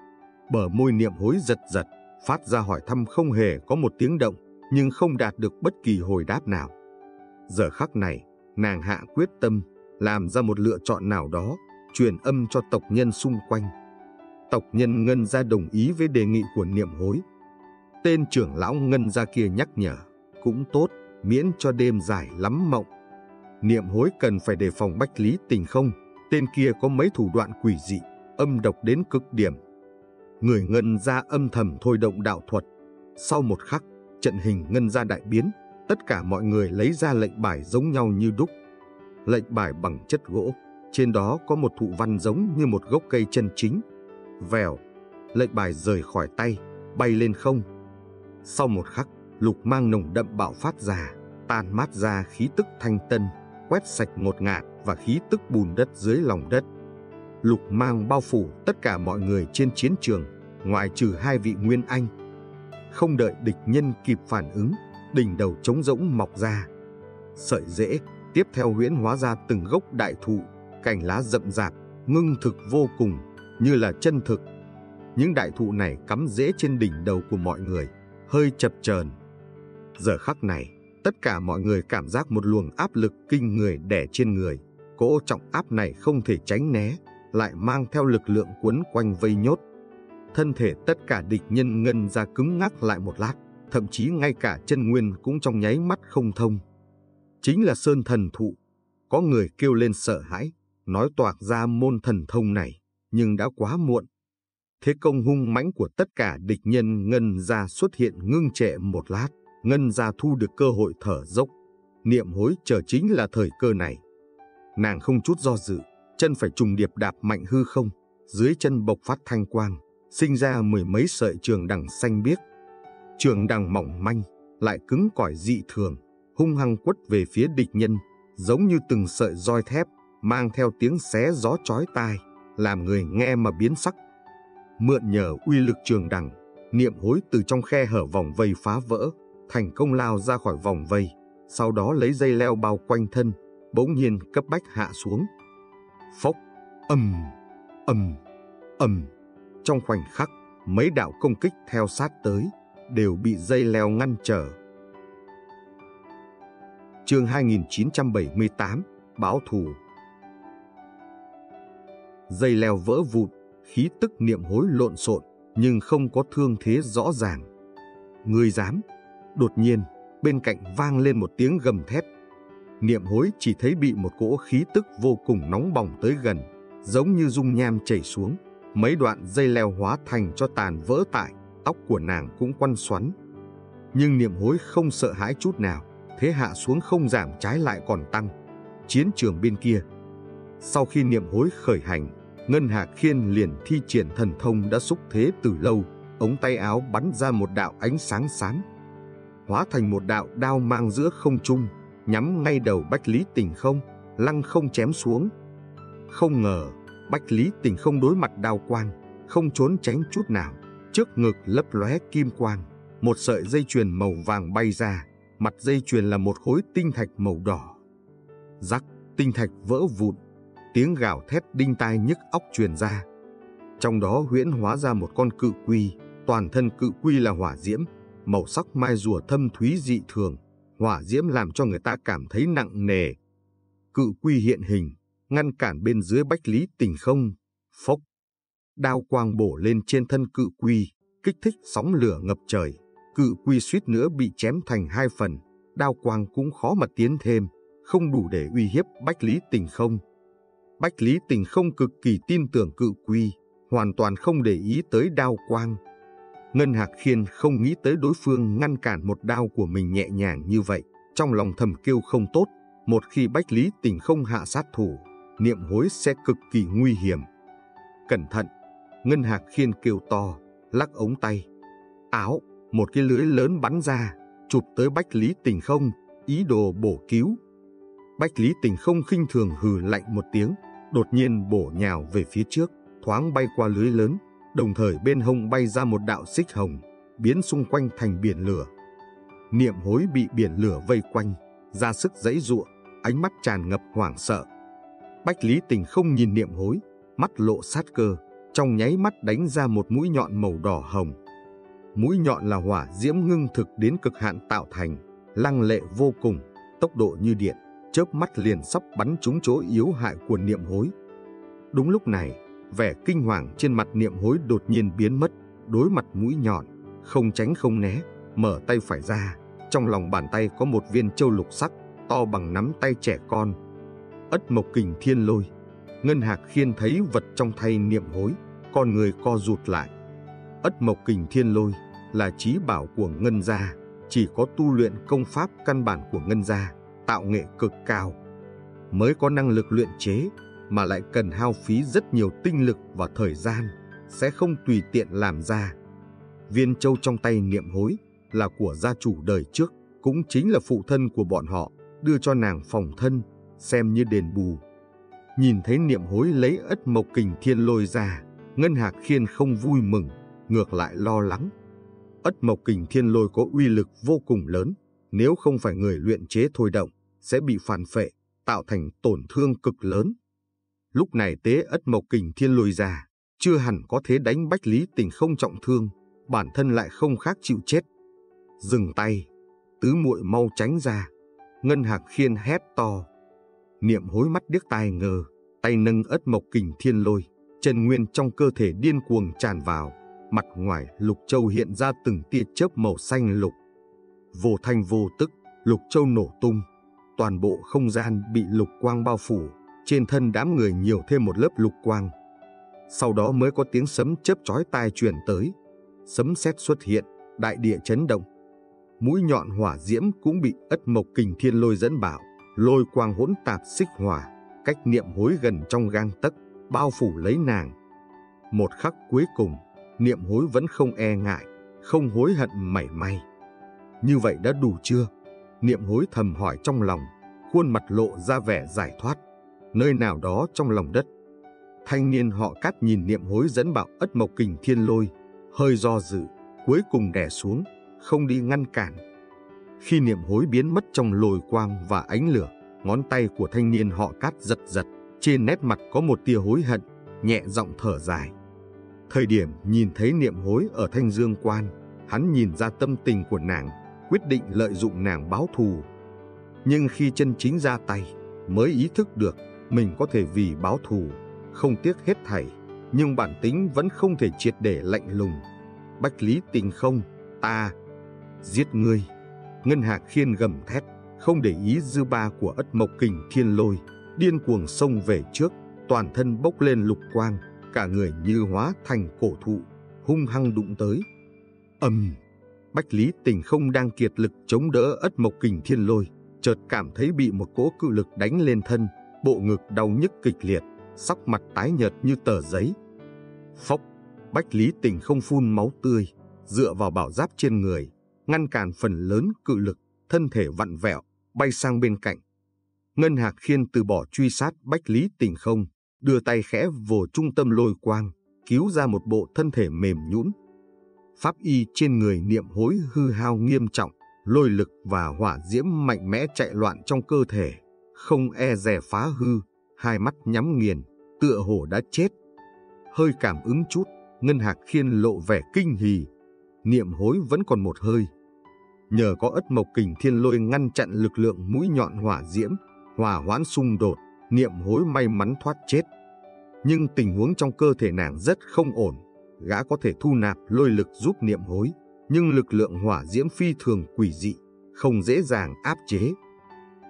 Bờ môi niệm hối giật giật, phát ra hỏi thăm không hề có một tiếng động, nhưng không đạt được bất kỳ hồi đáp nào. Giờ khắc này, nàng hạ quyết tâm, làm ra một lựa chọn nào đó, truyền âm cho tộc nhân xung quanh. Tộc nhân Ngân gia đồng ý với đề nghị của niệm hối. Tên trưởng lão Ngân gia kia nhắc nhở, cũng tốt, miễn cho đêm dài lắm mộng. Niệm hối cần phải đề phòng Bách Lý Tình không, tên kia có mấy thủ đoạn quỷ dị, âm độc đến cực điểm. Người Ngân gia âm thầm thôi động đạo thuật. Sau một khắc, trận hình Ngân ra đại biến, tất cả mọi người lấy ra lệnh bài giống nhau như đúc. Lệnh bài bằng chất gỗ, trên đó có một thụ văn giống như một gốc cây chân chính. Vèo, lệnh bài rời khỏi tay, bay lên không. Sau một khắc, lục mang nồng đậm bạo phát ra, tan mát ra khí tức thanh tân, quét sạch ngột ngạt và khí tức bùn đất dưới lòng đất. Lục mang bao phủ tất cả mọi người trên chiến trường, ngoại trừ hai vị Nguyên Anh. Không đợi địch nhân kịp phản ứng, đỉnh đầu trống rỗng mọc ra. Sợi rễ, tiếp theo huyễn hóa ra từng gốc đại thụ, cành lá rậm rạp, ngưng thực vô cùng, như là chân thực. Những đại thụ này cắm rễ trên đỉnh đầu của mọi người, hơi chập chờn. Giờ khắc này, tất cả mọi người cảm giác một luồng áp lực kinh người đè trên người. Cỗ trọng áp này không thể tránh né, lại mang theo lực lượng quấn quanh vây nhốt. Thân thể tất cả địch nhân ngân ra cứng ngắc lại một lát, thậm chí ngay cả chân nguyên cũng trong nháy mắt không thông. Chính là sơn thần thụ. Có người kêu lên sợ hãi, nói toạc ra môn thần thông này, nhưng đã quá muộn. Thế công hung mãnh của tất cả địch nhân ngân ra xuất hiện ngưng trệ một lát, ngân ra thu được cơ hội thở dốc. Niệm hối chờ chính là thời cơ này. Nàng không chút do dự, chân phải trùng điệp đạp mạnh hư không, dưới chân bộc phát thanh quang, sinh ra mười mấy sợi trường đằng xanh biếc. Trường đằng mỏng manh, lại cứng cỏi dị thường, hung hăng quất về phía địch nhân, giống như từng sợi roi thép, mang theo tiếng xé gió chói tai, làm người nghe mà biến sắc. Mượn nhờ uy lực trường đằng, niệm hối từ trong khe hở vòng vây phá vỡ, thành công lao ra khỏi vòng vây, sau đó lấy dây leo bao quanh thân, bỗng nhiên cấp bách hạ xuống. Phốc, ầm, ầm, ầm. Trong khoảnh khắc, mấy đạo công kích theo sát tới, đều bị dây leo ngăn trở. Chương 2978, Báo thù Dây leo vỡ vụn, khí tức niệm hối lộn xộn, nhưng không có thương thế rõ ràng. người dám? Đột nhiên, bên cạnh vang lên một tiếng gầm thét. Niệm hối chỉ thấy bị một cỗ khí tức vô cùng nóng bỏng tới gần, giống như dung nham chảy xuống. Mấy đoạn dây leo hóa thành cho tàn vỡ tại, tóc của nàng cũng quăn xoắn. Nhưng niệm hối không sợ hãi chút nào, thế hạ xuống không giảm trái lại còn tăng. Chiến trường bên kia. Sau khi niệm hối khởi hành, Ngân hà Khiên liền thi triển thần thông đã xúc thế từ lâu, ống tay áo bắn ra một đạo ánh sáng sáng, Hóa thành một đạo đao mang giữa không trung, nhắm ngay đầu Bách Lý Tình không, lăng không chém xuống. Không ngờ, Bách Lý Tình không đối mặt đao quang, không trốn tránh chút nào, trước ngực lấp lóe kim quang, một sợi dây chuyền màu vàng bay ra, mặt dây chuyền là một khối tinh thạch màu đỏ. Rắc, tinh thạch vỡ vụn, tiếng gào thét đinh tai nhức óc truyền ra. Trong đó huyễn hóa ra một con cự quy, toàn thân cự quy là hỏa diễm, màu sắc mai rùa thâm thúy dị thường, hỏa diễm làm cho người ta cảm thấy nặng nề. Cự quy hiện hình, ngăn cản bên dưới bách lý tình không, phốc. Đao quang bổ lên trên thân cự quy, kích thích sóng lửa ngập trời. Cự quy suýt nữa bị chém thành hai phần, đao quang cũng khó mà tiến thêm, không đủ để uy hiếp bách lý tình không. Bách lý tình không cực kỳ tin tưởng cự quy, hoàn toàn không để ý tới đao quang. Ngân Hạc Khiên không nghĩ tới đối phương ngăn cản một đao của mình nhẹ nhàng như vậy, trong lòng thầm kêu không tốt, một khi Bách Lý Tình không hạ sát thủ, niệm hối sẽ cực kỳ nguy hiểm. Cẩn thận, Ngân Hạc Khiên kêu to, lắc ống tay. Áo, một cái lưỡi lớn bắn ra, chụp tới Bách Lý Tình không, ý đồ bổ cứu. Bách Lý Tình không khinh thường hừ lạnh một tiếng, đột nhiên bổ nhào về phía trước, thoáng bay qua lưới lớn, đồng thời bên hông bay ra một đạo xích hồng, biến xung quanh thành biển lửa. Niệm hối bị biển lửa vây quanh, ra sức giãy ruộng, ánh mắt tràn ngập hoảng sợ. Bách Lý Tình không nhìn niệm hối, mắt lộ sát cơ, trong nháy mắt đánh ra một mũi nhọn màu đỏ hồng. Mũi nhọn là hỏa diễm ngưng thực đến cực hạn tạo thành, lăng lệ vô cùng, tốc độ như điện, chớp mắt liền sắp bắn trúng chỗ yếu hại của niệm hối. Đúng lúc này, vẻ kinh hoàng trên mặt niệm hối đột nhiên biến mất, đối mặt mũi nhọn, không tránh không né, mở tay phải ra, trong lòng bàn tay có một viên châu lục sắc, to bằng nắm tay trẻ con. Ất mộc kình thiên lôi, Ngân Hạc Khiên thấy vật trong thay niệm hối, con người co rụt lại. Ất mộc kình thiên lôi là trí bảo của Ngân gia, chỉ có tu luyện công pháp căn bản của Ngân gia, tạo nghệ cực cao, mới có năng lực luyện chế, mà lại cần hao phí rất nhiều tinh lực và thời gian, sẽ không tùy tiện làm ra. Viên châu trong tay niệm hối là của gia chủ đời trước, cũng chính là phụ thân của bọn họ, đưa cho nàng phòng thân, xem như đền bù. Nhìn thấy niệm hối lấy ất mộc kình thiên lôi ra, Ngân Hạc Khiên không vui mừng, ngược lại lo lắng. Ất mộc kình thiên lôi có uy lực vô cùng lớn, nếu không phải người luyện chế thôi động, sẽ bị phản phệ, tạo thành tổn thương cực lớn. Lúc này tế ất mộc kình thiên lôi ra, chưa hẳn có thế đánh bách lý tình không trọng thương, bản thân lại không khác chịu chết. Dừng tay, tứ muội mau tránh ra. Ngân hạc khiên hét to. Niệm hối mắt điếc tai ngờ, tay nâng ất mộc kình thiên lôi, chân nguyên trong cơ thể điên cuồng tràn vào, mặt ngoài lục châu hiện ra từng tia chớp màu xanh lục. Vô thanh vô tức, lục châu nổ tung, toàn bộ không gian bị lục quang bao phủ, trên thân đám người nhiều thêm một lớp lục quang. Sau đó mới có tiếng sấm chớp chói tai truyền tới. Sấm sét xuất hiện, đại địa chấn động. Mũi nhọn hỏa diễm cũng bị ất mộc kình thiên lôi dẫn bảo, lôi quang hỗn tạp xích hỏa, cách niệm hối gần trong gang tấc, bao phủ lấy nàng. Một khắc cuối cùng, niệm hối vẫn không e ngại, không hối hận mảy may. Như vậy đã đủ chưa? Niệm hối thầm hỏi trong lòng, khuôn mặt lộ ra vẻ giải thoát nơi nào đó trong lòng đất. Thanh niên họ cắt nhìn niệm hối dẫn bảo ất mộc kình thiên lôi, hơi do dự, cuối cùng đè xuống, không đi ngăn cản. Khi niệm hối biến mất trong lồi quang và ánh lửa, ngón tay của thanh niên họ cát giật giật, trên nét mặt có một tia hối hận, nhẹ giọng thở dài. Thời điểm nhìn thấy niệm hối ở thanh dương quan, hắn nhìn ra tâm tình của nàng, quyết định lợi dụng nàng báo thù. Nhưng khi chân chính ra tay, mới ý thức được mình có thể vì báo thù, không tiếc hết thảy, nhưng bản tính vẫn không thể triệt để lạnh lùng. Bách Lý Tình không, ta giết ngươi. Ngân Hạc Khiên gầm thét, không để ý dư ba của ất mộc kình thiên lôi, điên cuồng xông về trước, toàn thân bốc lên lục quang, cả người như hóa thành cổ thụ, hung hăng đụng tới. ầm, Bách Lý Tình không đang kiệt lực chống đỡ ất mộc kình thiên lôi, chợt cảm thấy bị một cỗ cự lực đánh lên thân, bộ ngực đau nhức kịch liệt, sắc mặt tái nhợt như tờ giấy. Phốc, Bách Lý Tình không phun máu tươi, dựa vào bảo giáp trên người, ngăn cản phần lớn cự lực, thân thể vặn vẹo, bay sang bên cạnh. Ngân Hạc Khiên từ bỏ truy sát Bách Lý Tình không, đưa tay khẽ vồ trung tâm lôi quang, cứu ra một bộ thân thể mềm nhũn. Pháp y trên người niệm hối hư hao nghiêm trọng, lôi lực và hỏa diễm mạnh mẽ chạy loạn trong cơ thể không e dè phá hư, hai mắt nhắm nghiền, tựa hồ đã chết. Hơi cảm ứng chút, Ngân Hạc Khiên lộ vẻ kinh hỉ. Niệm hối vẫn còn một hơi, nhờ có ất mộc kình thiên lôi ngăn chặn lực lượng mũi nhọn hỏa diễm, hòa hoãn xung đột, niệm hối may mắn thoát chết. Nhưng tình huống trong cơ thể nàng rất không ổn, gã có thể thu nạp lôi lực giúp niệm hối, nhưng lực lượng hỏa diễm phi thường quỷ dị, không dễ dàng áp chế.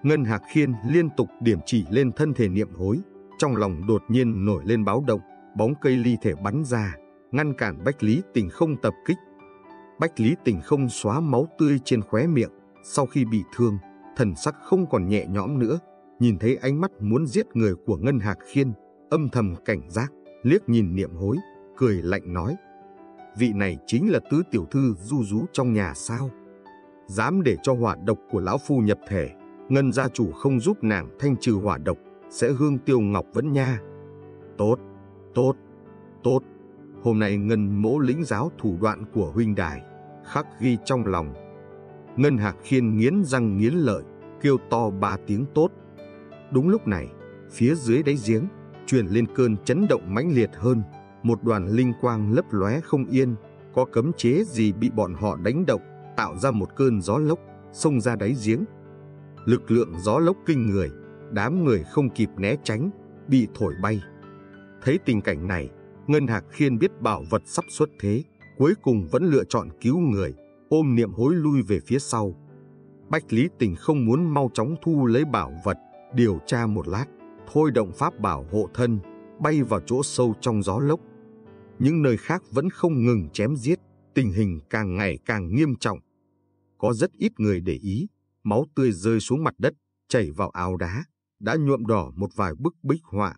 Ngân Hạc Khiên liên tục điểm chỉ lên thân thể niệm hối, trong lòng đột nhiên nổi lên báo động, bóng cây ly thể bắn ra, ngăn cản Bách Lý Tình không tập kích. Bách Lý Tình không xóa máu tươi trên khóe miệng, sau khi bị thương, thần sắc không còn nhẹ nhõm nữa, nhìn thấy ánh mắt muốn giết người của Ngân Hạc Khiên, âm thầm cảnh giác, liếc nhìn niệm hối, cười lạnh nói. Vị này chính là tứ tiểu thư du rú trong nhà sao? Dám để cho hỏa độc của lão phu nhập thể, Ngân gia chủ không giúp nàng thanh trừ hỏa độc, sẽ hương tiêu ngọc vẫn nha. Tốt, tốt, tốt. Hôm nay Ngân mỗ lĩnh giáo thủ đoạn của huynh đài, khắc ghi trong lòng. Ngân Hạc Khiên nghiến răng nghiến lợi, kêu to ba tiếng tốt. Đúng lúc này, phía dưới đáy giếng, truyền lên cơn chấn động mãnh liệt hơn. Một đoàn linh quang lấp lóe không yên, có cấm chế gì bị bọn họ đánh động, tạo ra một cơn gió lốc, xông ra đáy giếng. Lực lượng gió lốc kinh người, đám người không kịp né tránh, bị thổi bay. Thấy tình cảnh này, Ngân Hạc Khiên biết bảo vật sắp xuất thế, cuối cùng vẫn lựa chọn cứu người, ôm niệm hối lui về phía sau. Bách Lý Tình không muốn mau chóng thu lấy bảo vật, điều tra một lát, thôi động pháp bảo hộ thân, bay vào chỗ sâu trong gió lốc. Những nơi khác vẫn không ngừng chém giết, tình hình càng ngày càng nghiêm trọng. Có rất ít người để ý, máu tươi rơi xuống mặt đất, chảy vào áo đá, đã nhuộm đỏ một vài bức bích họa.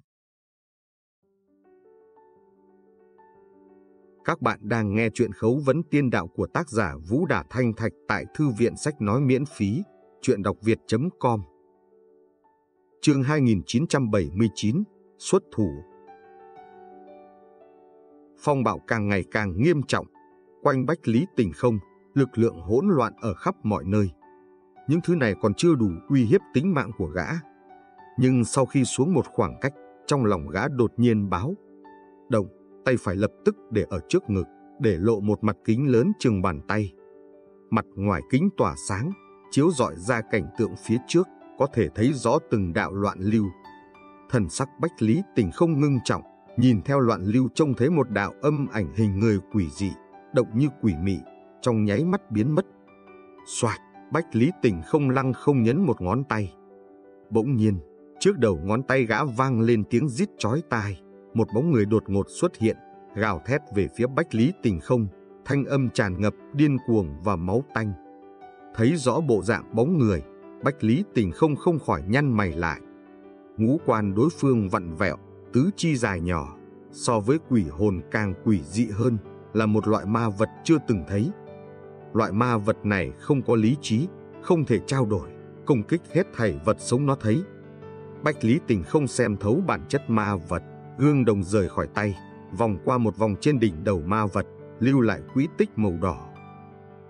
Các bạn đang nghe chuyện khấu vấn tiên đạo của tác giả Vũ Đả Thanh Thạch tại Thư viện Sách Nói miễn phí, chuyện đọc việt.com Chương 2979, Xuất thủ Phong bạo càng ngày càng nghiêm trọng, quanh Bách Lý Tình không, lực lượng hỗn loạn ở khắp mọi nơi. Những thứ này còn chưa đủ uy hiếp tính mạng của gã. Nhưng sau khi xuống một khoảng cách, trong lòng gã đột nhiên báo. Động, tay phải lập tức để ở trước ngực, để lộ một mặt kính lớn chừng bàn tay. Mặt ngoài kính tỏa sáng, chiếu rọi ra cảnh tượng phía trước, có thể thấy rõ từng đạo loạn lưu. Thần sắc Bách Lý Tình không ngưng trọng, nhìn theo loạn lưu trông thấy một đạo âm ảnh hình người quỷ dị, động như quỷ mị, trong nháy mắt biến mất. Soạt, Bách Lý Tình không lăng không nhấn một ngón tay. Bỗng nhiên, trước đầu ngón tay gã vang lên tiếng rít chói tai, một bóng người đột ngột xuất hiện, gào thét về phía Bách Lý Tình không, thanh âm tràn ngập điên cuồng và máu tanh. Thấy rõ bộ dạng bóng người, Bách Lý Tình không không khỏi nhăn mày lại. Ngũ quan đối phương vặn vẹo, tứ chi dài nhỏ, so với quỷ hồn càng quỷ dị hơn, là một loại ma vật chưa từng thấy. Loại ma vật này không có lý trí, không thể trao đổi, công kích hết thảy vật sống nó thấy. Bách Lý Tình không xem thấu bản chất ma vật, gương đồng rời khỏi tay, vòng qua một vòng trên đỉnh đầu ma vật, lưu lại quỹ tích màu đỏ.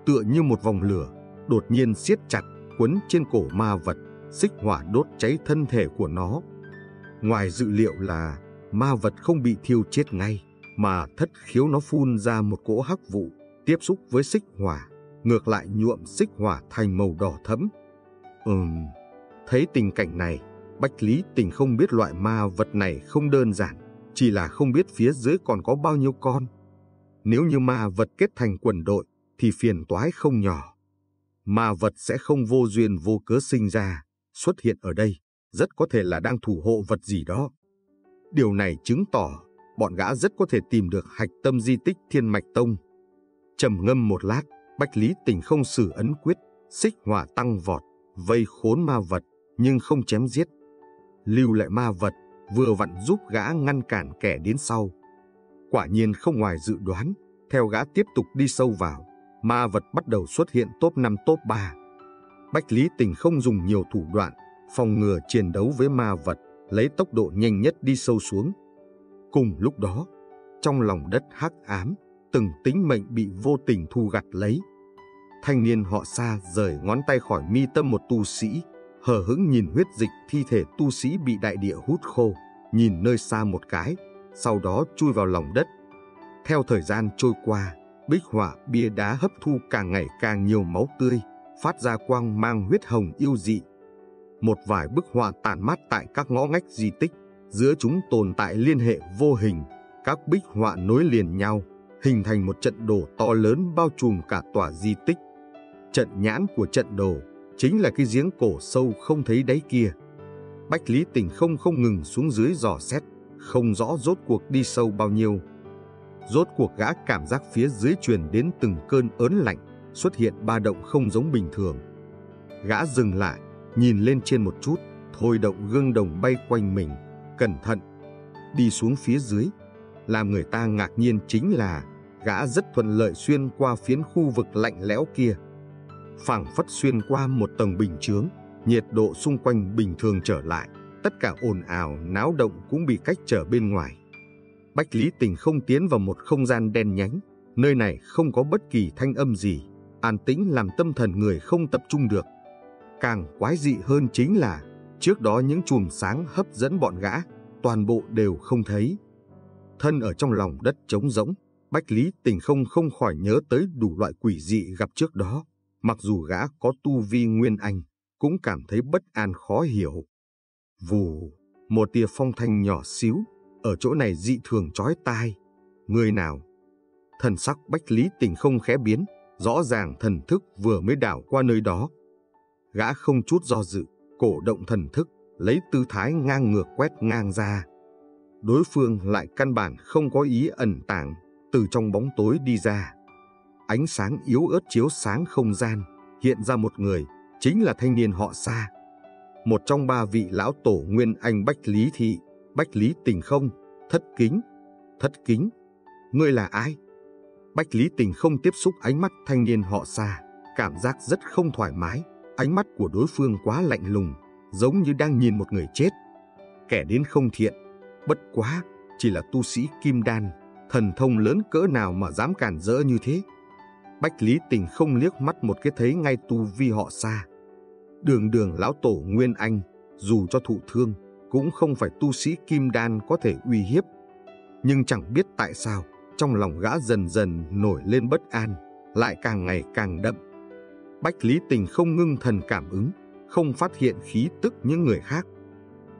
Tựa như một vòng lửa, đột nhiên siết chặt, quấn trên cổ ma vật, xích hỏa đốt cháy thân thể của nó. Ngoài dự liệu là ma vật không bị thiêu chết ngay, mà thất khiếu nó phun ra một cỗ hắc vụ, tiếp xúc với xích hỏa, ngược lại nhuộm xích hỏa thành màu đỏ thẫm. Ừm, thấy tình cảnh này, Bách Lý Tình không biết loại ma vật này không đơn giản, chỉ là không biết phía dưới còn có bao nhiêu con. Nếu như ma vật kết thành quần đội, thì phiền toái không nhỏ. Ma vật sẽ không vô duyên vô cớ sinh ra, xuất hiện ở đây, rất có thể là đang thủ hộ vật gì đó. Điều này chứng tỏ bọn gã rất có thể tìm được hạch tâm di tích Thiên Mạch Tông. Trầm ngâm một lát, Bách Lý Tình không xử ấn quyết, xích hỏa tăng vọt, vây khốn ma vật, nhưng không chém giết. Lưu lại ma vật, vừa vặn giúp gã ngăn cản kẻ đến sau. Quả nhiên không ngoài dự đoán, theo gã tiếp tục đi sâu vào, ma vật bắt đầu xuất hiện top 5 top 3. Bách Lý Tình không dùng nhiều thủ đoạn, phòng ngừa chiến đấu với ma vật, lấy tốc độ nhanh nhất đi sâu xuống. Cùng lúc đó, trong lòng đất hắc ám, từng tính mệnh bị vô tình thu gặt lấy. Thanh niên họ xa rời ngón tay khỏi mi tâm một tu sĩ, hờ hững nhìn huyết dịch thi thể tu sĩ bị đại địa hút khô, nhìn nơi xa một cái, sau đó chui vào lòng đất. Theo thời gian trôi qua, bích họa bia đá hấp thu càng ngày càng nhiều máu tươi, phát ra quang mang huyết hồng yêu dị. Một vài bức họa tản mát tại các ngõ ngách di tích, giữa chúng tồn tại liên hệ vô hình, các bích họa nối liền nhau, hình thành một trận đồ to lớn bao trùm cả tòa di tích. Trận nhãn của trận đồ chính là cái giếng cổ sâu không thấy đáy kia. Bách Lý Tình không không ngừng xuống dưới dò xét, không rõ rốt cuộc đi sâu bao nhiêu. Rốt cuộc gã cảm giác phía dưới truyền đến từng cơn ớn lạnh, xuất hiện ba động không giống bình thường. Gã dừng lại, nhìn lên trên một chút, thôi động gương đồng bay quanh mình, cẩn thận. Đi xuống phía dưới, làm người ta ngạc nhiên chính là gã rất thuận lợi xuyên qua phiến khu vực lạnh lẽo kia phảng phất xuyên qua một tầng bình chướng, nhiệt độ xung quanh bình thường trở lại, tất cả ồn ào, náo động cũng bị cách trở bên ngoài. Bách Lý Tình không tiến vào một không gian đen nhánh, nơi này không có bất kỳ thanh âm gì, an tĩnh làm tâm thần người không tập trung được. Càng quái dị hơn chính là, trước đó những chùm sáng hấp dẫn bọn gã, toàn bộ đều không thấy. Thân ở trong lòng đất trống rỗng, Bách Lý Tình không không khỏi nhớ tới đủ loại quỷ dị gặp trước đó. Mặc dù gã có tu vi nguyên anh, cũng cảm thấy bất an khó hiểu. Vù, một tia phong thanh nhỏ xíu, ở chỗ này dị thường chói tai. Người nào? Thần sắc Bách Lý Tình không khẽ biến, rõ ràng thần thức vừa mới đảo qua nơi đó. Gã không chút do dự, cổ động thần thức, lấy tư thái ngang ngược quét ngang ra. Đối phương lại căn bản không có ý ẩn tàng, từ trong bóng tối đi ra. Ánh sáng yếu ớt chiếu sáng không gian, hiện ra một người, chính là thanh niên họ Sa. Một trong ba vị lão tổ nguyên anh Bách Lý Thị, Bách Lý Tình không, thất kính, thất kính. Ngươi là ai? Bách Lý Tình không tiếp xúc ánh mắt thanh niên họ Sa, cảm giác rất không thoải mái. Ánh mắt của đối phương quá lạnh lùng, giống như đang nhìn một người chết. Kẻ đến không thiện, bất quá, chỉ là tu sĩ kim đan, thần thông lớn cỡ nào mà dám cản rỡ như thế. Bách Lý Tình không liếc mắt một cái thấy ngay tu vi họ xa. Đường đường lão tổ Nguyên Anh, dù cho thụ thương, cũng không phải tu sĩ kim đan có thể uy hiếp. Nhưng chẳng biết tại sao, trong lòng gã dần dần nổi lên bất an, lại càng ngày càng đậm. Bách Lý Tình không ngưng thần cảm ứng, không phát hiện khí tức những người khác.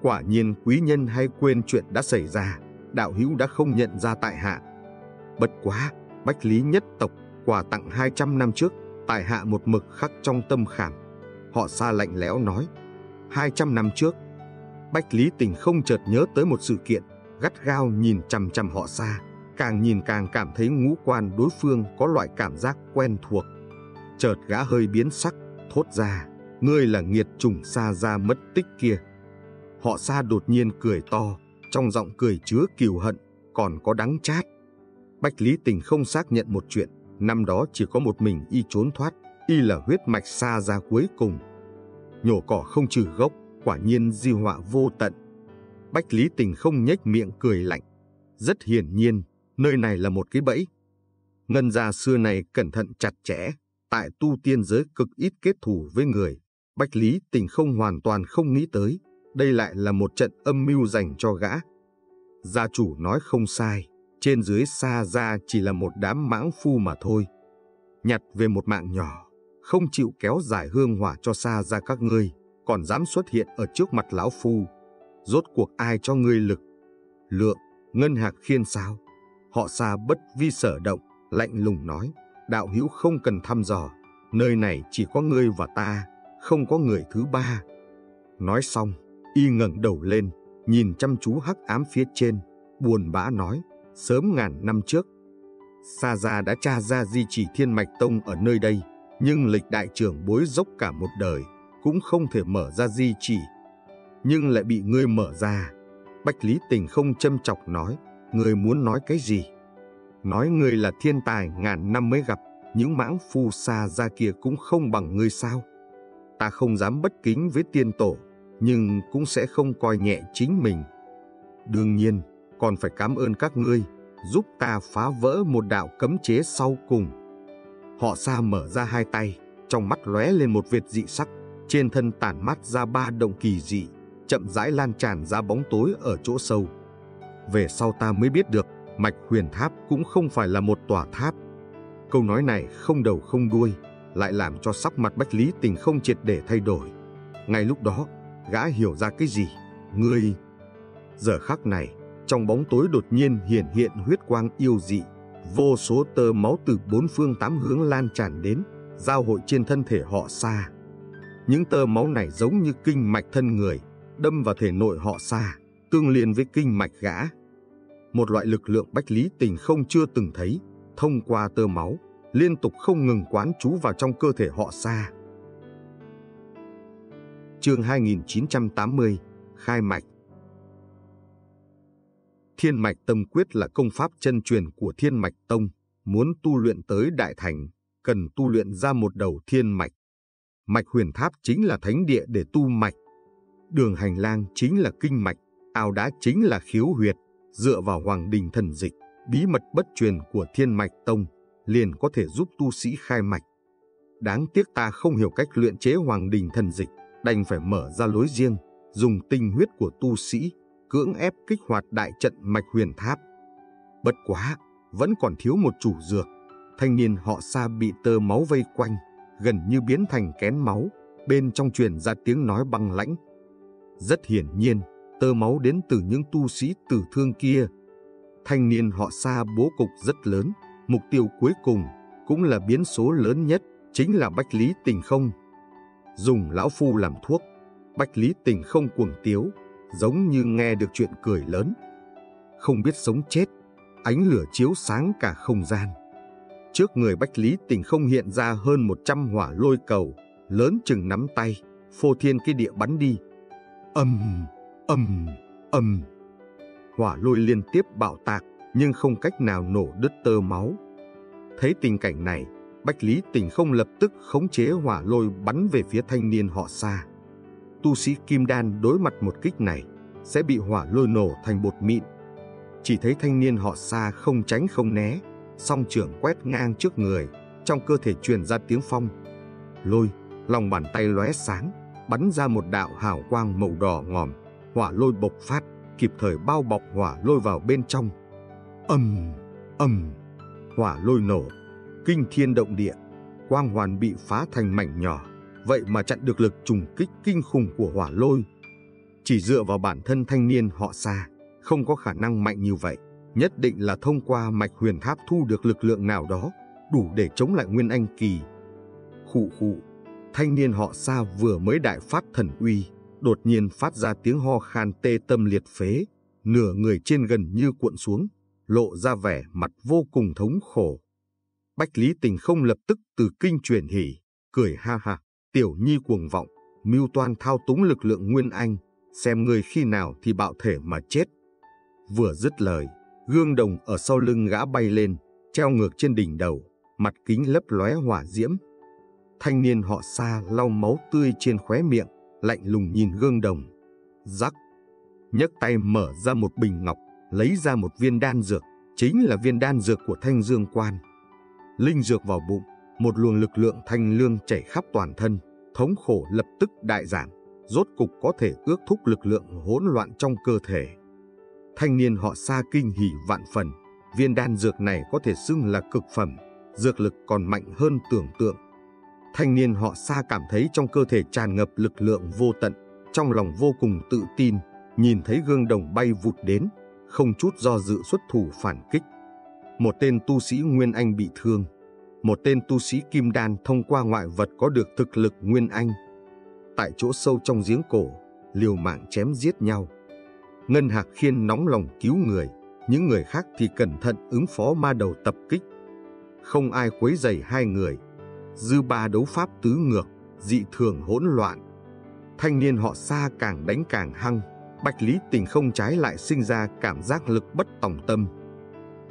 Quả nhiên quý nhân hay quên chuyện đã xảy ra, đạo hữu đã không nhận ra tại hạ. Bất quá, Bách Lý nhất tộc quà tặng 200 năm trước, tại hạ một mực khắc trong tâm khảm. Họ xa lạnh lẽo nói, 200 năm trước, Bách Lý Tình không chợt nhớ tới một sự kiện, gắt gao nhìn chằm chằm họ xa, càng nhìn càng cảm thấy ngũ quan đối phương có loại cảm giác quen thuộc. Chợt gã hơi biến sắc, thốt ra, ngươi là nghiệt trùng xa ra mất tích kia. Họ xa đột nhiên cười to, trong giọng cười chứa kiều hận, còn có đắng chát. Bách Lý Tình không xác nhận một chuyện, năm đó chỉ có một mình y trốn thoát, y là huyết mạch xa ra cuối cùng. Nhổ cỏ không trừ gốc, quả nhiên di họa vô tận. Bách Lý Tình không nhếch miệng cười lạnh. Rất hiển nhiên, nơi này là một cái bẫy. Ngân gia xưa này cẩn thận chặt chẽ, tại tu tiên giới cực ít kết thù với người. Bách Lý Tình không hoàn toàn không nghĩ tới, đây lại là một trận âm mưu dành cho gã. Gia chủ nói không sai, trên dưới xa ra chỉ là một đám mãng phu mà thôi. Nhặt về một mạng nhỏ, không chịu kéo dài hương hỏa cho xa ra các ngươi, còn dám xuất hiện ở trước mặt lão phu. Rốt cuộc ai cho ngươi lực? Lượng, ngân hạc khiên sao? Họ xa bất vi sở động, lạnh lùng nói, đạo hữu không cần thăm dò, nơi này chỉ có ngươi và ta, không có người thứ ba. Nói xong, y ngẩng đầu lên, nhìn chăm chú hắc ám phía trên, buồn bã nói, sớm ngàn năm trước. Sa Gia đã tra ra di chỉ Thiên Mạch Tông ở nơi đây, nhưng lịch đại trưởng bối dốc cả một đời, cũng không thể mở ra di chỉ. Nhưng lại bị ngươi mở ra. Bách Lý Tình không châm chọc nói, ngươi muốn nói cái gì? Nói ngươi là thiên tài ngàn năm mới gặp, những mãng phu xa ra kia cũng không bằng ngươi sao? Ta không dám bất kính với tiên tổ, nhưng cũng sẽ không coi nhẹ chính mình. Đương nhiên, còn phải cảm ơn các ngươi, giúp ta phá vỡ một đạo cấm chế sau cùng. Họ xa mở ra hai tay, trong mắt lóe lên một vệt dị sắc, trên thân tản mắt ra ba động kỳ dị, chậm rãi lan tràn ra bóng tối ở chỗ sâu. Về sau ta mới biết được, mạch huyền tháp cũng không phải là một tòa tháp. Câu nói này không đầu không đuôi, lại làm cho sắc mặt Bách Lý Tình không triệt để thay đổi. Ngay lúc đó, gã hiểu ra cái gì? Ngươi! Giờ khắc này, trong bóng tối đột nhiên hiển hiện huyết quang yêu dị, vô số tơ máu từ bốn phương tám hướng lan tràn đến, giao hội trên thân thể họ xa. Những tơ máu này giống như kinh mạch thân người, đâm vào thể nội họ xa, tương liên với kinh mạch gã. Một loại lực lượng bách lý tình không chưa từng thấy, thông qua tơ máu, liên tục không ngừng quán trú vào trong cơ thể họ xa. Chương 2980 Khai mạch Thiên mạch tâm quyết là công pháp chân truyền của Thiên mạch tông, muốn tu luyện tới đại thành, cần tu luyện ra một đầu thiên mạch. Mạch huyền tháp chính là thánh địa để tu mạch. Đường hành lang chính là kinh mạch, ao đá chính là khiếu huyệt, dựa vào hoàng đình thần dịch, bí mật bất truyền của Thiên mạch tông, liền có thể giúp tu sĩ khai mạch. Đáng tiếc ta không hiểu cách luyện chế hoàng đình thần dịch, đành phải mở ra lối riêng, dùng tinh huyết của tu sĩ, cưỡng ép kích hoạt đại trận mạch huyền tháp. Bất quá, vẫn còn thiếu một chủ dược. Thanh niên họ xa bị tơ máu vây quanh, gần như biến thành kén máu, bên trong truyền ra tiếng nói băng lãnh. Rất hiển nhiên, tơ máu đến từ những tu sĩ tử thương kia. Thanh niên họ xa bố cục rất lớn, mục tiêu cuối cùng cũng là biến số lớn nhất, chính là Bách Lý Tình Không. Dùng lão phu làm thuốc, Bách Lý Tình Không cuồng tiếu, giống như nghe được chuyện cười lớn. Không biết sống chết, ánh lửa chiếu sáng cả không gian. Trước người Bách Lý Tình Không hiện ra hơn 100 hỏa lôi cầu, lớn chừng nắm tay, phô thiên cái địa bắn đi. Âm, âm, âm. Hỏa lôi liên tiếp bạo tạc, nhưng không cách nào nổ đứt tơ máu. Thấy tình cảnh này, Bách Lý Tình không lập tức khống chế hỏa lôi bắn về phía thanh niên họ xa. Tu sĩ Kim Đan đối mặt một kích này sẽ bị hỏa lôi nổ thành bột mịn. Chỉ thấy thanh niên họ xa không tránh không né, song trưởng quét ngang trước người, trong cơ thể truyền ra tiếng phong. Lôi, lòng bàn tay lóe sáng, bắn ra một đạo hào quang màu đỏ ngòm, hỏa lôi bộc phát, kịp thời bao bọc hỏa lôi vào bên trong. Ầm, ầm, hỏa lôi nổ, kinh thiên động địa, quang hoàn bị phá thành mảnh nhỏ, vậy mà chặn được lực trùng kích kinh khủng của hỏa lôi. Chỉ dựa vào bản thân thanh niên họ xa, không có khả năng mạnh như vậy, nhất định là thông qua mạch huyền tháp thu được lực lượng nào đó, đủ để chống lại Nguyên Anh Kỳ. Khụ khụ, thanh niên họ xa vừa mới đại phát thần uy, đột nhiên phát ra tiếng ho khan tê tâm liệt phế, nửa người trên gần như cuộn xuống, lộ ra vẻ mặt vô cùng thống khổ. Bách Lý Tình không lập tức từ kinh truyền hỉ, cười ha ha, tiểu nhi cuồng vọng, mưu toan thao túng lực lượng Nguyên Anh, xem người khi nào thì bạo thể mà chết. Vừa dứt lời, gương đồng ở sau lưng gã bay lên, treo ngược trên đỉnh đầu, mặt kính lấp lóe hỏa diễm. Thanh niên họ xa lau máu tươi trên khóe miệng, lạnh lùng nhìn gương đồng. Rắc, nhấc tay mở ra một bình ngọc, lấy ra một viên đan dược, chính là viên đan dược của thanh dương quan. Linh dược vào bụng, một luồng lực lượng thanh lương chảy khắp toàn thân, thống khổ lập tức đại giảm, rốt cục có thể ước thúc lực lượng hỗn loạn trong cơ thể. Thanh niên họ xa kinh hỉ vạn phần, viên đan dược này có thể xưng là cực phẩm, dược lực còn mạnh hơn tưởng tượng. Thanh niên họ xa cảm thấy trong cơ thể tràn ngập lực lượng vô tận, trong lòng vô cùng tự tin, nhìn thấy gương đồng bay vụt đến, không chút do dự xuất thủ phản kích. Một tên tu sĩ Nguyên Anh bị thương, một tên tu sĩ Kim Đan thông qua ngoại vật có được thực lực Nguyên Anh. Tại chỗ sâu trong giếng cổ, liều mạng chém giết nhau. Ngân Hạc Khiên nóng lòng cứu người, những người khác thì cẩn thận ứng phó ma đầu tập kích. Không ai quấy rầy hai người. Dư ba đấu pháp tứ ngược, dị thường hỗn loạn. Thanh niên họ xa càng đánh càng hăng, Bạch Lý Tình không trái lại sinh ra cảm giác lực bất tòng tâm.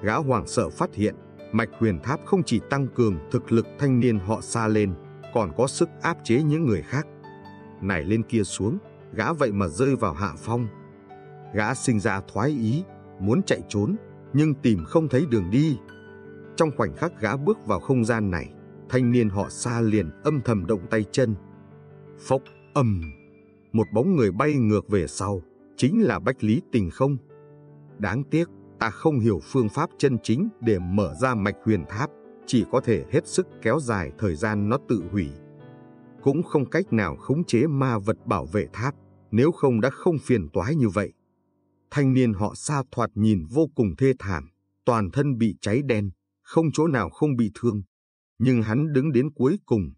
Gã hoàng sợ phát hiện, mạch huyền tháp không chỉ tăng cường thực lực thanh niên họ xa lên, còn có sức áp chế những người khác. Nảy lên kia xuống, gã vậy mà rơi vào hạ phong. Gã sinh ra thoái ý, muốn chạy trốn, nhưng tìm không thấy đường đi. Trong khoảnh khắc gã bước vào không gian này, thanh niên họ xa liền âm thầm động tay chân. Phốc âm, một bóng người bay ngược về sau, chính là Bách Lý Tình không. Đáng tiếc, ta không hiểu phương pháp chân chính để mở ra mạch huyền tháp, chỉ có thể hết sức kéo dài thời gian nó tự hủy. Cũng không cách nào khống chế ma vật bảo vệ tháp, nếu không đã không phiền toái như vậy. Thanh niên họ xa thoạt nhìn vô cùng thê thảm, toàn thân bị cháy đen, không chỗ nào không bị thương. Nhưng hắn đứng đến cuối cùng.